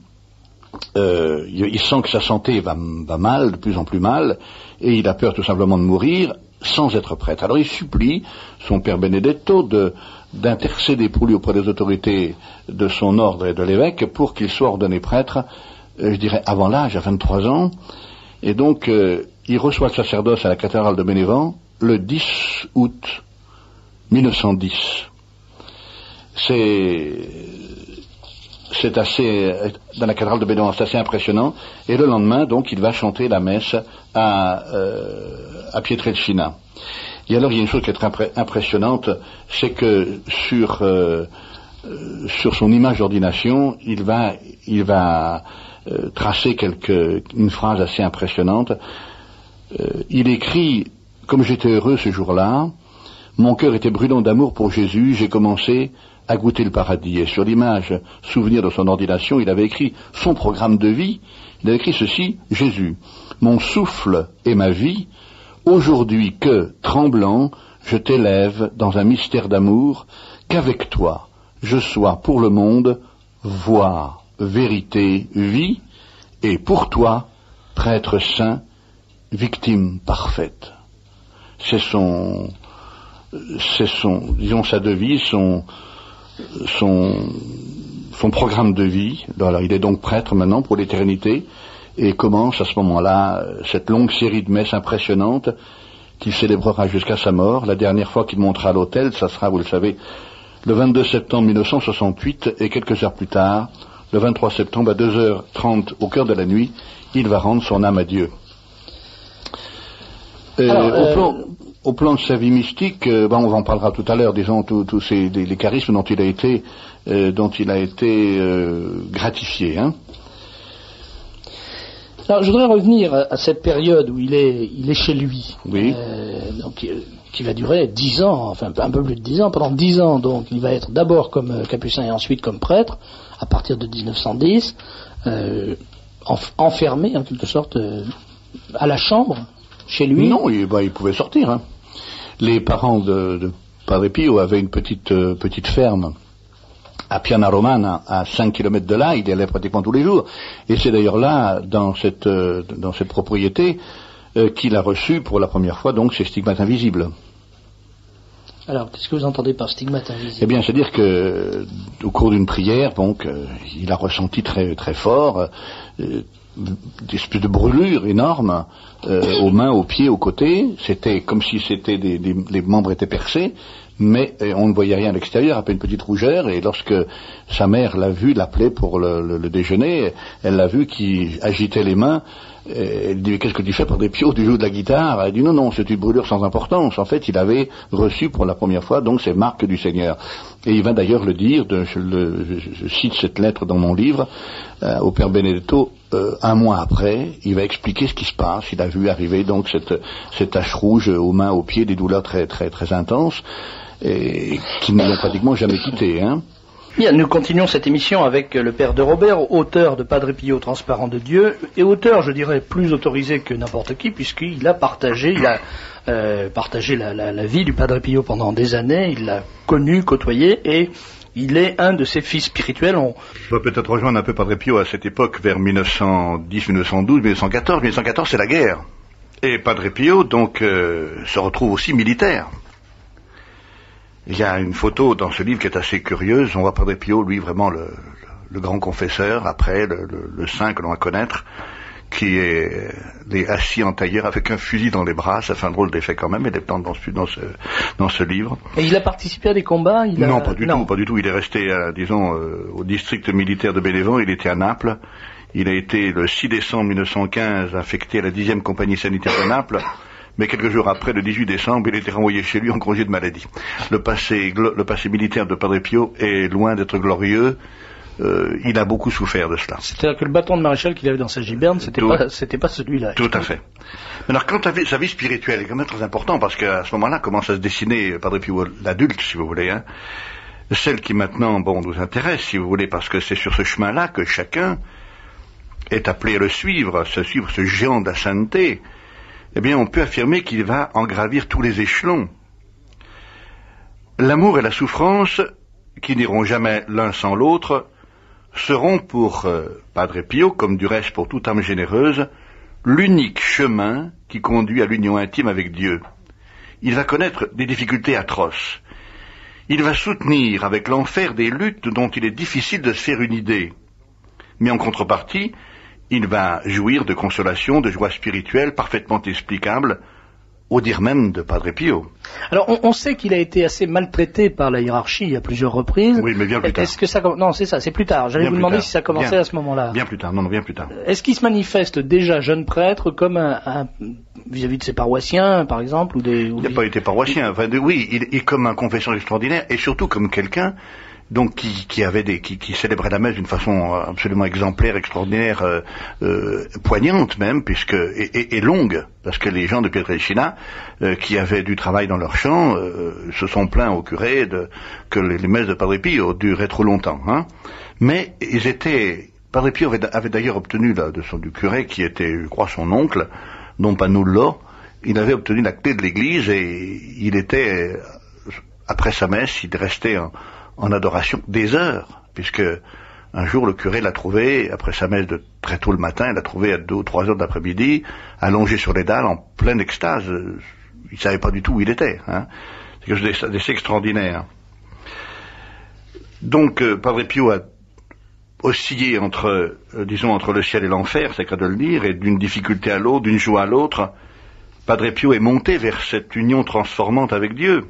euh, il, sent que sa santé va, mal, de plus en plus mal, et il a peur tout simplement de mourir. sans être prêtre. Alors il supplie son père Benedetto de, d'intercéder pour lui auprès des autorités de son ordre et de l'évêque pour qu'il soit ordonné prêtre, euh, je dirais avant l'âge, à 23 ans. Et donc, euh, il reçoit le sacerdoce à la cathédrale de Bénévent le 10 août 1910. C'est, c'est assez, dans la cathédrale de Bénévent, c'est assez impressionnant. Et le lendemain, donc, il va chanter la messe à, euh, à Pietrelcina. Et alors, il y a une chose qui est très impressionnante, c'est que sur, euh, euh, sur son image d'ordination, il va, il va euh, tracer quelque, une phrase assez impressionnante. il écrit, comme j'étais heureux ce jour-là, mon cœur était brûlant d'amour pour Jésus, j'ai commencé à goûter le paradis. Et sur l'image, souvenir de son ordination, il avait écrit son programme de vie, il avait écrit ceci, Jésus, mon souffle et ma vie, Aujourd'hui que, tremblant, je t'élève dans un mystère d'amour, qu'avec toi je sois pour le monde voix, vérité, vie, et pour toi, prêtre saint, victime parfaite. C'est son, c'est son, disons sa devise, son, son, son programme de vie. Alors, il est donc prêtre maintenant pour l'éternité et commence à ce moment-là euh, cette longue série de messes impressionnantes qu'il célébrera jusqu'à sa mort. La dernière fois qu'il montera à l'autel, ça sera, vous le savez, le 22 septembre 1968 et quelques heures plus tard, le 23 septembre à 2h30 au cœur de la nuit, il va rendre son âme à Dieu. Euh, euh, au, plan, de sa vie mystique, on en parlera tout à l'heure, disons tous ces les, charismes dont il a été, dont il a été gratifié. Hein. Alors, je voudrais revenir à, cette période où il est, il est chez lui. Oui. Euh, donc, qui va durer dix ans, enfin un peu plus de dix ans. Pendant dix ans, donc, il va être d'abord comme euh, capucin et ensuite comme prêtre, à partir de 1910, euh, enfermé en quelque sorte à la chambre, chez lui. Non, il, bah, il pouvait sortir. Hein. Les parents de, de Padre Pio avaient une petite, petite ferme à Piana Romana, à 5 km de là, il y allait pratiquement tous les jours. Et c'est d'ailleurs là, dans cette, euh, dans cette propriété, euh, qu'il a reçu pour la première fois donc ces stigmates invisibles. Alors, qu'est-ce que vous entendez par stigmate invisible Eh bien, c'est-à-dire que au cours d'une prière, donc, euh, il a ressenti très très fort des espèces de brûlures énormes aux mains, aux pieds, aux côtés. C'était comme si c'était des, les membres étaient percés mais euh, on ne voyait rien à l'extérieur, à une petite rougeur, et lorsque sa mère l'a vu, l'appelait pour le, déjeuner, elle l'a vu qui agitait les mains, elle dit qu'est-ce que tu fais par des piaux, tu joues de la guitare? Elle dit non, non, c'est une brûlure sans importance. En fait, il avait reçu pour la première fois donc ces marques du Seigneur. Et il va d'ailleurs le dire, je, cite cette lettre dans mon livre, euh, au Père Benedetto, euh, un mois après, il va expliquer ce qui se passe. Il a vu arriver donc cette, cette tache rouge aux mains, aux pieds, des douleurs très très très intenses et qui ne l'ont pratiquement jamais quitté. Hein. Bien, nous continuons cette émission avec le père de Robert, auteur de Padre Pio transparent de Dieu, et auteur, je dirais, plus autorisé que n'importe qui, puisqu'il a partagé, il a euh, partagé la, vie du Padre Pio pendant des années, il l'a connu, côtoyé, et il est un de ses fils spirituels. On... Dois peut-être rejoindre un peu Padre Pio à cette époque, vers 1910, 1912, 1914. 1914, c'est la guerre. Et Padre Pio, donc, euh, se retrouve aussi militaire. Il y a une photo dans ce livre qui est assez curieuse. On voit Padre Pio, lui, vraiment le, grand confesseur, après le, saint que l'on va connaître, qui est, assis en tailleur avec un fusil dans les bras. Ça fait un drôle d'effet quand même, il est dans, dans, ce, dans ce livre. Et il a participé à des combats Non, pas du tout, pas du tout. Il est resté, euh, disons, euh, au district militaire de Bénévent. Il était à Naples. Il a été le 6 décembre 1915 affecté à la 10e compagnie sanitaire de Naples mais quelques jours après, le 18 décembre, il était renvoyé chez lui en congé de maladie. Le passé, le passé militaire de Padre Pio est loin d'être glorieux. Euh, il a beaucoup souffert de cela. C'est-à-dire que le bâton de maréchal qu'il avait dans sa giberne, c'était pas, c'était pas celui-là. Tout à fait. Mais alors, quant à sa vie spirituelle, est quand même très important parce qu'à ce moment-là commence à se dessiner Padre Pio l'adulte, si vous voulez, hein. Celle qui maintenant, bon, nous intéresse, si vous voulez, parce que c'est sur ce chemin-là que chacun est appelé à le suivre, à suivre ce géant de la sainteté, eh bien on peut affirmer qu'il va en gravir tous les échelons. L'amour et la souffrance, qui n'iront jamais l'un sans l'autre, seront pour euh, Padre Pio, comme du reste pour toute âme généreuse, l'unique chemin qui conduit à l'union intime avec Dieu. il va connaître des difficultés atroces. Il va soutenir avec l'enfer des luttes dont il est difficile de se faire une idée. Mais en contrepartie, il va jouir de consolation, de joie spirituelle parfaitement explicable, au dire même de Padre Pio. Alors, on, sait qu'il a été assez maltraité par la hiérarchie à plusieurs reprises. Oui, mais bien plus tard. Est-ce que ça non, c'est ça, c'est plus tard. J'allais vous demander si ça commençait à ce moment-là. Bien plus tard. Non, non, bien plus tard. Est-ce qu'il se manifeste déjà jeune prêtre comme un vis-à-vis de ses paroissiens, par exemple, ou des. il n'a pas été paroissien. Enfin, oui, il est comme un confesseur extraordinaire et surtout comme quelqu'un donc qui, célébrait la messe d'une façon euh, absolument exemplaire, extraordinaire, euh, euh, poignante même, puisque et, longue, parce que les gens de Pietrelcina euh, qui avaient du travail dans leur champ se sont plaints au curé de que les, messes de Padre Pio duraient trop longtemps. Hein. Mais ils étaient Padre Pio avait, avait d'ailleurs obtenu là, de son du curé qui était, je crois, son oncle, non pas Nullo, il avait obtenu la clé de l'église et il était après sa messe, il restait en, en adoration des heures, puisque un jour le curé l'a trouvé, après sa messe de très tôt le matin, il l'a trouvé à deux ou trois heures d'après-midi, allongé sur les dalles, en pleine extase. Il savait pas du tout où il était. Hein. C'est quelque chose d'assez extraordinaire. Donc, euh, Padre Pio a oscillé entre, euh, disons, entre le ciel et l'enfer, c'est cas de le dire, et d'une difficulté à l'autre, d'une joie à l'autre. Padre Pio est monté vers cette union transformante avec Dieu.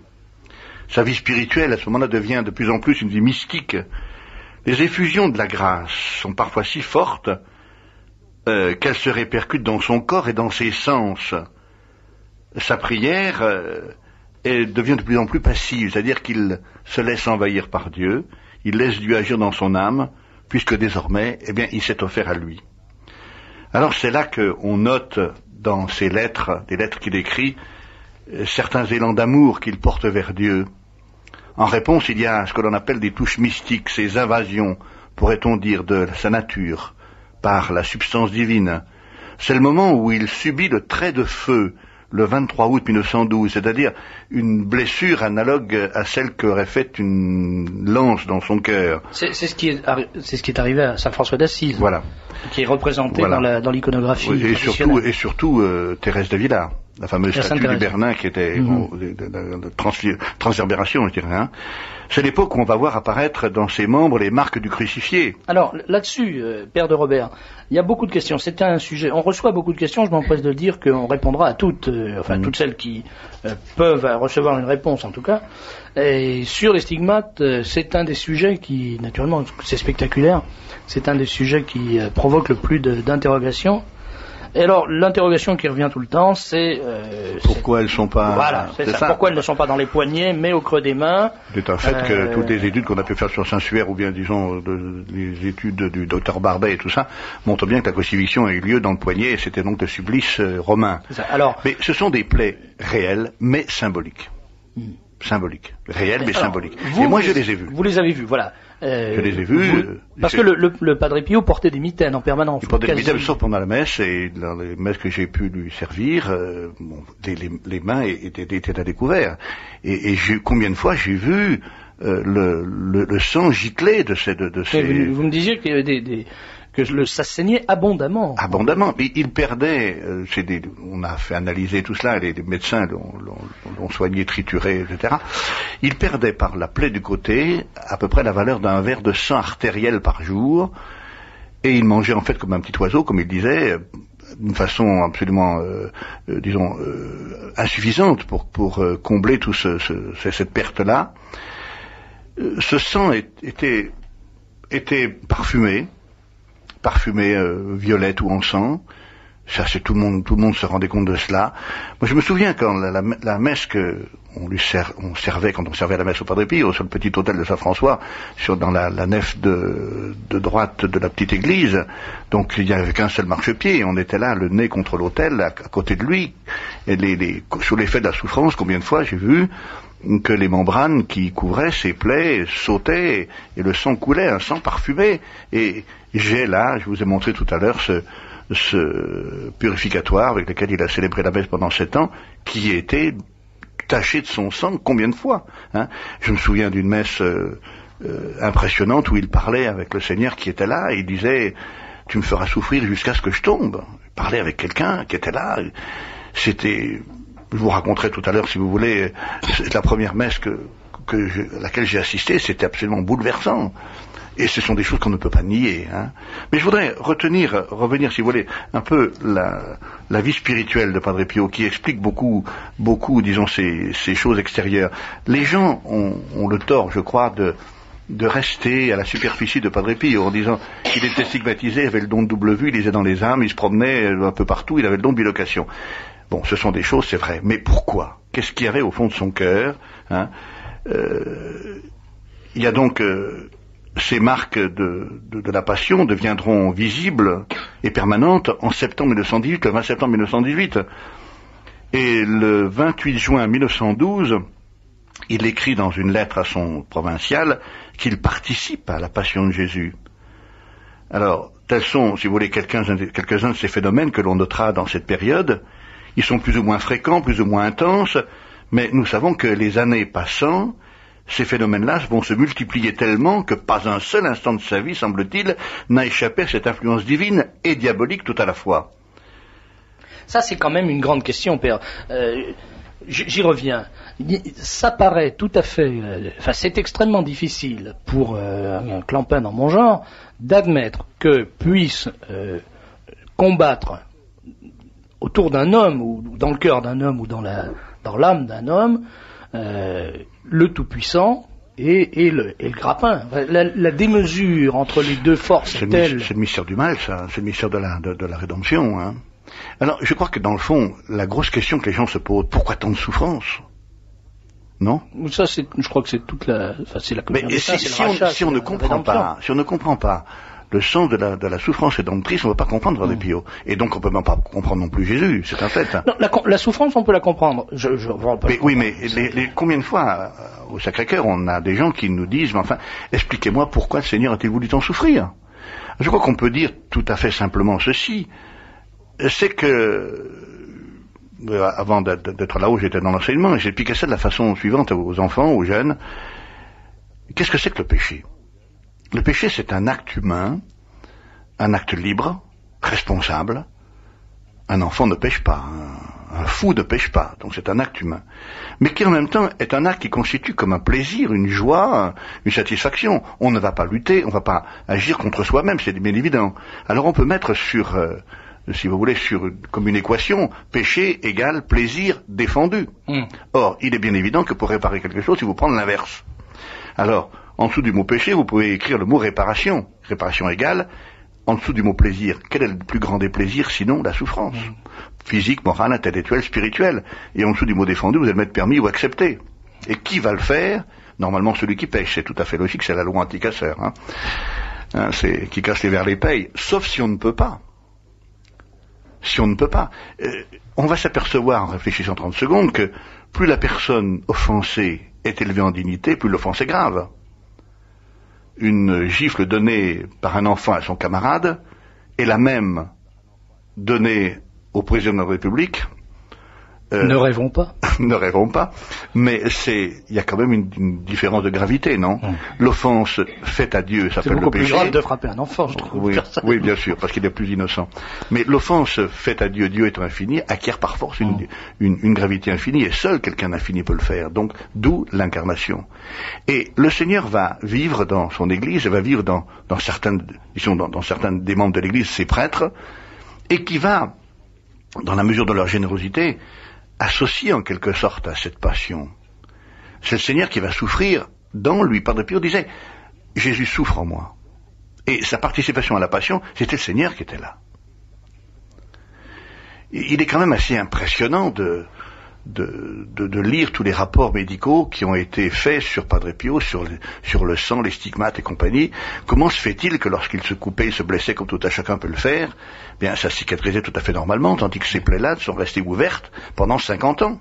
Sa vie spirituelle, à ce moment-là, devient de plus en plus une vie mystique. Les effusions de la grâce sont parfois si fortes euh, qu'elles se répercutent dans son corps et dans ses sens. Sa prière euh, devient de plus en plus passive, c'est-à-dire qu'il se laisse envahir par Dieu, il laisse Dieu agir dans son âme, puisque désormais, eh bien, il s'est offert à lui. Alors c'est là qu'on note dans ses lettres, des lettres qu'il écrit, euh, certains élans d'amour qu'il porte vers Dieu, en réponse, il y a ce que l'on appelle des touches mystiques, ces invasions, pourrait-on dire, de sa nature, par la substance divine. C'est le moment où il subit le trait de feu, le 23 août 1912, c'est-à-dire une blessure analogue à celle qu'aurait faite une lance dans son cœur. C'est ce, qui est, ce qui est arrivé à Saint François d'Assise, voilà. qui est représenté dans l'iconographie. et surtout, et surtout euh, Thérèse de Villard la fameuse statue du Bernin qui était mhm. de, transverbération, je dirais. Hein. C'est l'époque où on va voir apparaître dans ses membres les marques du crucifié. Alors là-dessus, euh, Père de Robert, il y a beaucoup de questions. C'est un sujet. On reçoit beaucoup de questions. Je m'empresse de dire qu'on répondra à toutes, euh, enfin mhm. toutes celles qui euh, peuvent recevoir une réponse en tout cas. Et sur les stigmates, c'est un des sujets qui, naturellement, c'est spectaculaire. C'est un des sujets qui provoque le plus d'interrogations. Et alors, l'interrogation qui revient tout le temps, c'est... Euh, pourquoi elles sont pas... Voilà, c'est ça. Pourquoi elles ne sont pas dans les poignets, mais au creux des mains C'est un fait que euh, toutes les études qu'on a pu faire sur Saint-Suaire, ou bien, disons, les études du docteur Barbet et tout ça, montrent bien que la crucifixion a eu lieu dans le poignet, et c'était donc le supplice euh, romain. Ça. Alors, mais ce sont des plaies réelles, mais symboliques. Symboliques. Réelles, mais symboliques. et moi, je les ai vues. Vous les avez vues, voilà. Euh, je les ai vus. Euh, parce que le, le, le, Padre Pio portait des mitaines en permanence. Il portait des mitaines sauf pendant la messe et dans les messes que j'ai pu lui servir, euh, bon, les, les, mains étaient, étaient à découvert. Et, et combien de fois j'ai vu euh, le, le, sang gicler de ces... De, de ces... Vous, vous, me disiez qu'il y avait des, des que le, ça saignait abondamment. Abondamment. Mais il perdait, euh, des, on a fait analyser tout cela, les, médecins l'ont soigné, trituré, etc. Il perdait par la plaie du côté à peu près la valeur d'un verre de sang artériel par jour, et il mangeait en fait comme un petit oiseau, comme il disait, d'une façon absolument, euh, euh, disons, euh, insuffisante pour, pour combler toute ce, ce, cette perte-là. Ce sang était, était parfumé, parfumé euh, violette ou encens. Ça, c'est tout le monde, tout le monde se rendait compte de cela. Moi, je me souviens quand la, la, messe que on lui on servait quand on servait la messe au Padre Pio sur le petit hôtel de Saint-François, sur dans la, la nef de, de, droite de la petite église. Donc il n'y avait qu'un seul marchepied. On était là, le nez contre l'hôtel, à, côté de lui, et les, les, sous l'effet de la souffrance. Combien de fois j'ai vu que les membranes qui couvraient ses plaies sautaient et le sang coulait, un sang parfumé. Et j'ai là, je vous ai montré tout à l'heure, ce, purificatoire avec lequel il a célébré la messe pendant sept ans, qui était taché de son sang combien de fois hein? Je me souviens d'une messe euh, euh, impressionnante où il parlait avec le Seigneur qui était là et il disait tu me feras souffrir jusqu'à ce que je tombe. Il parlait avec quelqu'un qui était là. C'était je vous raconterai tout à l'heure, si vous voulez, la première messe que, à laquelle j'ai assisté, c'était absolument bouleversant. Et ce sont des choses qu'on ne peut pas nier. Hein. Mais je voudrais retenir, revenir, si vous voulez, un peu la, la vie spirituelle de Padre Pio, qui explique beaucoup, beaucoup, disons, ces, choses extérieures. Les gens ont, le tort, je crois, de, de rester à la superficie de Padre Pio en disant qu'il était stigmatisé, il avait le don de double vue, il lisait dans les âmes, il se promenait un peu partout, il avait le don de bilocation. Bon, ce sont des choses, c'est vrai. Mais pourquoi? Qu'est-ce qu'il y avait au fond de son cœur hein? Euh, Il y a donc euh, ces marques de, de, la passion deviendront visibles et permanentes en septembre 1918, le 20 septembre 1918. Et le 28 juin 1912, il écrit dans une lettre à son provincial qu'il participe à la passion de Jésus. Alors, tels sont, si vous voulez, quelques-uns de ces phénomènes que l'on notera dans cette période. Ils sont plus ou moins fréquents, plus ou moins intenses, mais nous savons que les années passant, ces phénomènes-là vont se multiplier tellement que pas un seul instant de sa vie, semble-t-il, n'a échappé à cette influence divine et diabolique tout à la fois. Ça, c'est quand même une grande question, Père. Euh, j'y reviens. Ça paraît tout à fait. Euh, enfin, c'est extrêmement difficile pour euh, un clampin dans mon genre d'admettre que puisse combattre autour d'un homme ou dans le cœur d'un homme ou dans dans l'âme d'un homme le Tout-Puissant et, le, grappin. La, démesure entre les deux forces est telle... C'est le mystère du mal, ça. C'est le mystère de la, de, la rédemption. Hein. Alors, je crois que dans le fond, la grosse question que les gens se posent, pourquoi tant de souffrance? Non? Ça, je crois que c'est toute la, enfin, c'est la. Mais si, si, on, ne comprend pas, si on ne comprend pas le sens de la, de la souffrance et d'emprise, on ne va pas comprendre les Pio. Et donc on peut même pas comprendre non plus Jésus, c'est un fait. Non, la, souffrance, on peut la comprendre. Je, je, mais, oui, mais les, combien de fois euh, au Sacré-Cœur, on a des gens qui nous disent, mais enfin, expliquez-moi pourquoi le Seigneur a-t-il voulu tant souffrir? Je crois qu'on peut dire tout à fait simplement ceci, c'est que euh, avant d'être là où j'étais dans l'enseignement, j'expliquais ça de la façon suivante aux enfants, aux jeunes. Qu'est-ce que c'est que le péché? Le péché, c'est un acte humain, un acte libre, responsable. Un enfant ne pêche pas, un, fou ne pêche pas, donc c'est un acte humain. Mais qui en même temps est un acte qui constitue comme un plaisir, une joie, une satisfaction. On ne va pas lutter, on ne va pas agir contre soi-même, c'est bien évident. Alors on peut mettre sur, euh, si vous voulez, sur comme une équation, péché égale plaisir défendu. Hmm. Or, il est bien évident que pour réparer quelque chose, il faut prendre l'inverse. Alors, en dessous du mot péché, vous pouvez écrire le mot réparation. Réparation égale, en dessous du mot plaisir. Quel est le plus grand des plaisirs sinon la souffrance mm. Physique, morale, intellectuelle, spirituelle. Et en dessous du mot défendu, vous allez mettre permis ou accepté. Et qui va le faire Normalement celui qui pêche, c'est tout à fait logique, c'est la loi anticasseur. Hein. Hein, c'est qui casse les verres les payes. Sauf si on ne peut pas. Si on ne peut pas. Euh, on va s'apercevoir, en réfléchissant 30 secondes, que plus la personne offensée est élevée en dignité, plus l'offense est grave une gifle donnée par un enfant à son camarade est la même donnée au président de la République euh, ne rêvons pas. ne rêvons pas. Mais c'est, il y a quand même une, différence de gravité, non. L'offense faite à Dieu s'appelle le péché. C'est plus grave de frapper un enfant, je trouve. Oui, oui bien sûr, parce qu'il est plus innocent. Mais l'offense faite à Dieu, Dieu étant infini, acquiert par force une, hum. une, gravité infinie, et seul quelqu'un d'infini peut le faire. Donc, d'où l'incarnation. Et le Seigneur va vivre dans son Église, va vivre dans, dans certaines, disons, dans, dans certains des membres de l'Église, ses prêtres, et qui va, dans la mesure de leur générosité, associé en quelque sorte à cette passion. C'est le Seigneur qui va souffrir dans lui. Padre Pio disait, Jésus souffre en moi. Et sa participation à la passion, c'était le Seigneur qui était là. Il est quand même assez impressionnant de, de, lire tous les rapports médicaux qui ont été faits sur Padre Pio, sur, le sang, les stigmates et compagnie. Comment se fait-il que lorsqu'il se coupait, il se blessait comme tout à chacun peut le faire, bien ça cicatrisait tout à fait normalement, tandis que ces plaies-là sont restées ouvertes pendant 50 ans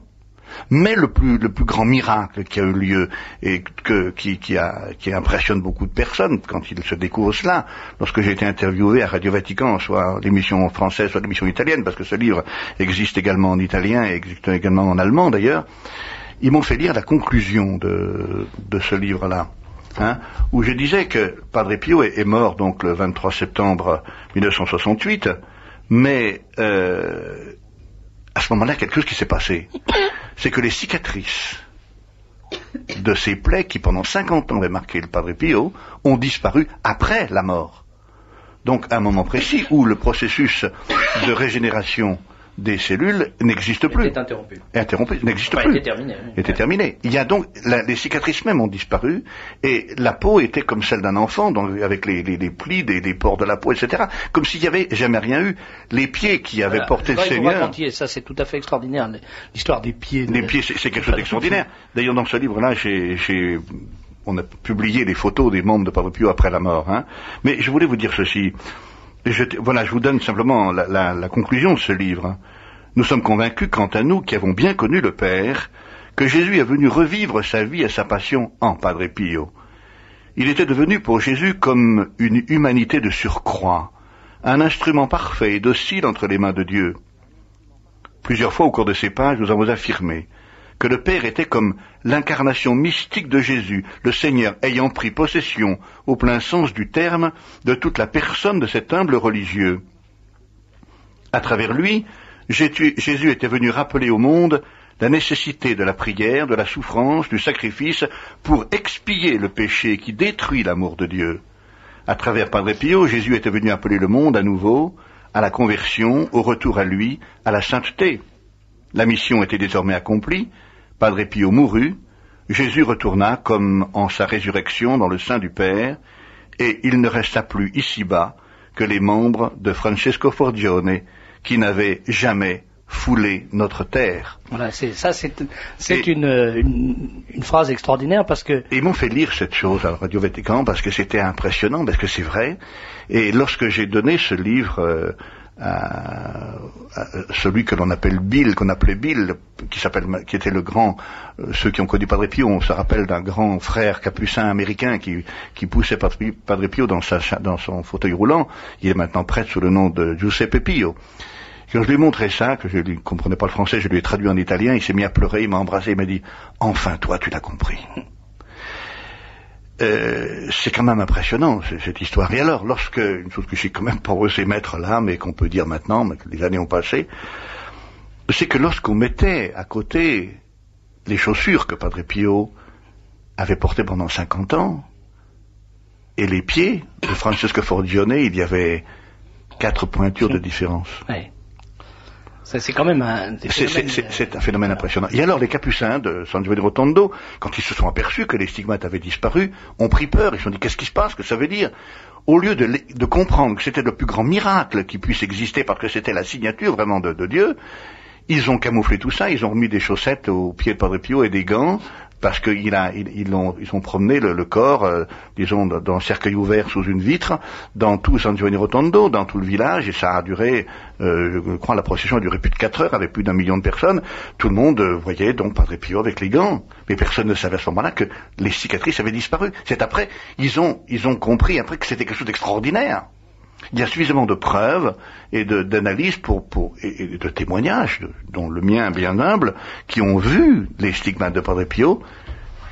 mais le plus, le plus grand miracle qui a eu lieu et que, qui, qui, a, qui impressionne beaucoup de personnes quand ils se découvrent cela, lorsque j'ai été interviewé à Radio Vatican, soit l'émission française, soit l'émission italienne, parce que ce livre existe également en italien et existe également en allemand d'ailleurs, ils m'ont fait lire la conclusion de, de ce livre-là. Hein, où je disais que Padre Pio est, mort donc le 23 septembre 1968, mais euh, à ce moment-là, quelque chose qui s'est passé. C'est que les cicatrices de ces plaies qui pendant 50 ans avaient marqué le Padre Pio ont disparu après la mort. Donc à un moment précis où le processus de régénération des cellules n'existe plus. Était interrompu. Interrompu, n'existe Enfin, plus. était terminé. oui. était terminé. Il y a donc la- les cicatrices même ont disparu et la peau était comme celle d'un enfant, donc avec les, les, les plis, des, les pores de la peau, etc. Comme s'il y avait jamais rien eu. Les pieds qui avaient Voilà. porté le Seigneur. ça c'est tout à fait extraordinaire, l'histoire des pieds. de- Les pieds, c'est quelque chose d'extraordinaire. D'ailleurs, dans ce livre-là, j'ai, on a publié les photos des membres de Padre Pio après la mort. hein. Mais je voulais vous dire ceci. Voilà, je vous donne simplement la, la- la conclusion de ce livre. hein. Nous sommes convaincus, quant à nous, qui avons bien connu le Père, que Jésus est venu revivre sa vie et sa passion en Padre Pio. Il était devenu pour Jésus comme une humanité de surcroît, un instrument parfait et docile entre les mains de Dieu. Plusieurs fois au cours de ces pages, nous avons affirmé que le Père était comme l'incarnation mystique de Jésus, le Seigneur ayant pris possession, au plein sens du terme, de toute la personne de cet humble religieux. À travers lui, Jésus était venu rappeler au monde la nécessité de la prière, de la souffrance, du sacrifice, pour expier le péché qui détruit l'amour de Dieu. À travers Padre Pio, Jésus était venu appeler le monde à nouveau, à la conversion, au retour à lui, à la sainteté. La mission était désormais accomplie, Padre Pio mourut, Jésus retourna comme en sa résurrection dans le sein du Père, et il ne resta plus ici-bas que les membres de Francesco Forgione qui n'avaient jamais foulé notre terre. Voilà, c'est ça, c'est c'est Et- une, une une phrase extraordinaire parce que ils m'ont fait lire cette chose à la Radio Vatican parce que c'était impressionnant, parce que c'est vrai. Et lorsque j'ai donné ce livre euh, à, à celui que l'on appelle Bill, qu'on appelait Bill, qui s'appelle, qui était le grand, euh, ceux qui ont connu Padre Pio, on se rappelle d'un grand frère capucin américain qui, poussait Padre Pio- dans son fauteuil roulant. Il est maintenant prêtre sous le nom de Giuseppe Pio. Quand je lui ai montré ça, que je ne comprenais pas le français, je lui ai traduit en italien, il s'est mis à pleurer, il m'a embrassé, il m'a dit « Enfin, toi, tu l'as compris ». Euh, c'est quand même impressionnant cette histoire. Et alors, lorsque une chose que je suis quand même pas osé mettre là, mais qu'on peut dire maintenant, mais que les années ont passé, c'est que lorsqu'on mettait à côté les chaussures que Padre Pio avait portées pendant 50 ans et les pieds de Francesco Forgione, il y avait quatre pointures de différence. C'est quand même un C'est- euh, c'est un phénomène impressionnant. Et alors, les capucins de San Giovanni Rotondo, quand ils se sont aperçus que les stigmates avaient disparu, ont pris peur. Ils se sont dit, qu'est-ce qui se passe? Que ça veut dire? Au lieu de comprendre que c'était le plus grand miracle qui puisse exister parce que c'était la signature vraiment de, de Dieu, ils ont camouflé tout ça. Ils ont remis des chaussettes aux pieds de Padre Pio et des gants parce qu'ils ont, promené le, corps, euh, disons, dans dans un cercueil ouvert sous une vitre, dans tout San Giovanni Rotondo, dans tout le village, et ça a duré, euh, je crois, la procession a duré plus de quatre heures, avec plus d'un million de personnes. Tout le monde euh, voyait donc Padre Pio avec les gants, mais personne ne savait à ce moment-là que les cicatrices avaient disparu. C'est après, ils ont, ils ont compris après que c'était quelque chose d'extraordinaire. Il y a suffisamment de preuves et d'analyses pour, et, de témoignages, dont le mien bien humble, qui ont vu les stigmates de Padre Pio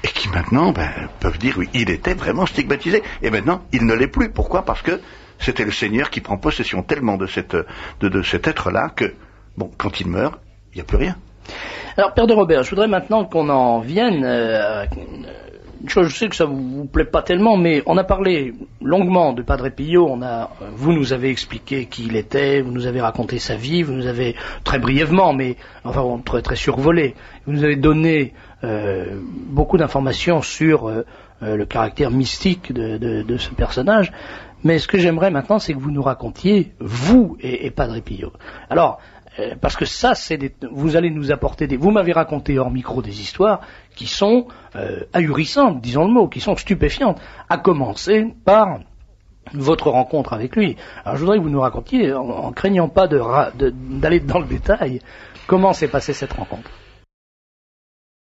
et qui maintenant ben, peuvent dire oui, il était vraiment stigmatisé. Et maintenant, il ne l'est plus. Pourquoi? Parce que c'était le Seigneur qui prend possession tellement de, cette, de, de cet être-là que, bon, quand il meurt, il n'y a plus rien. Alors, Père de Robert, je voudrais maintenant qu'on en vienne euh, je sais que ça vous, vous plaît pas tellement, mais on a parlé longuement de Padre Pio, on a, vous nous avez expliqué qui il était, vous nous avez raconté sa vie, vous nous avez, très brièvement, mais enfin très, très survolé, vous nous avez donné euh, beaucoup d'informations sur euh, euh, le caractère mystique de, de- de ce personnage, mais ce que j'aimerais maintenant, c'est que vous nous racontiez, vous et, et Padre Pio. Alors, parce que ça, c'est des, vous allez nous apporter des, vous m'avez raconté hors micro des histoires qui sont euh, ahurissantes, disons le mot, qui sont stupéfiantes, à commencer par votre rencontre avec lui. Alors je voudrais que vous nous racontiez, en, craignant pas d'aller dans le détail, comment s'est passée cette rencontre.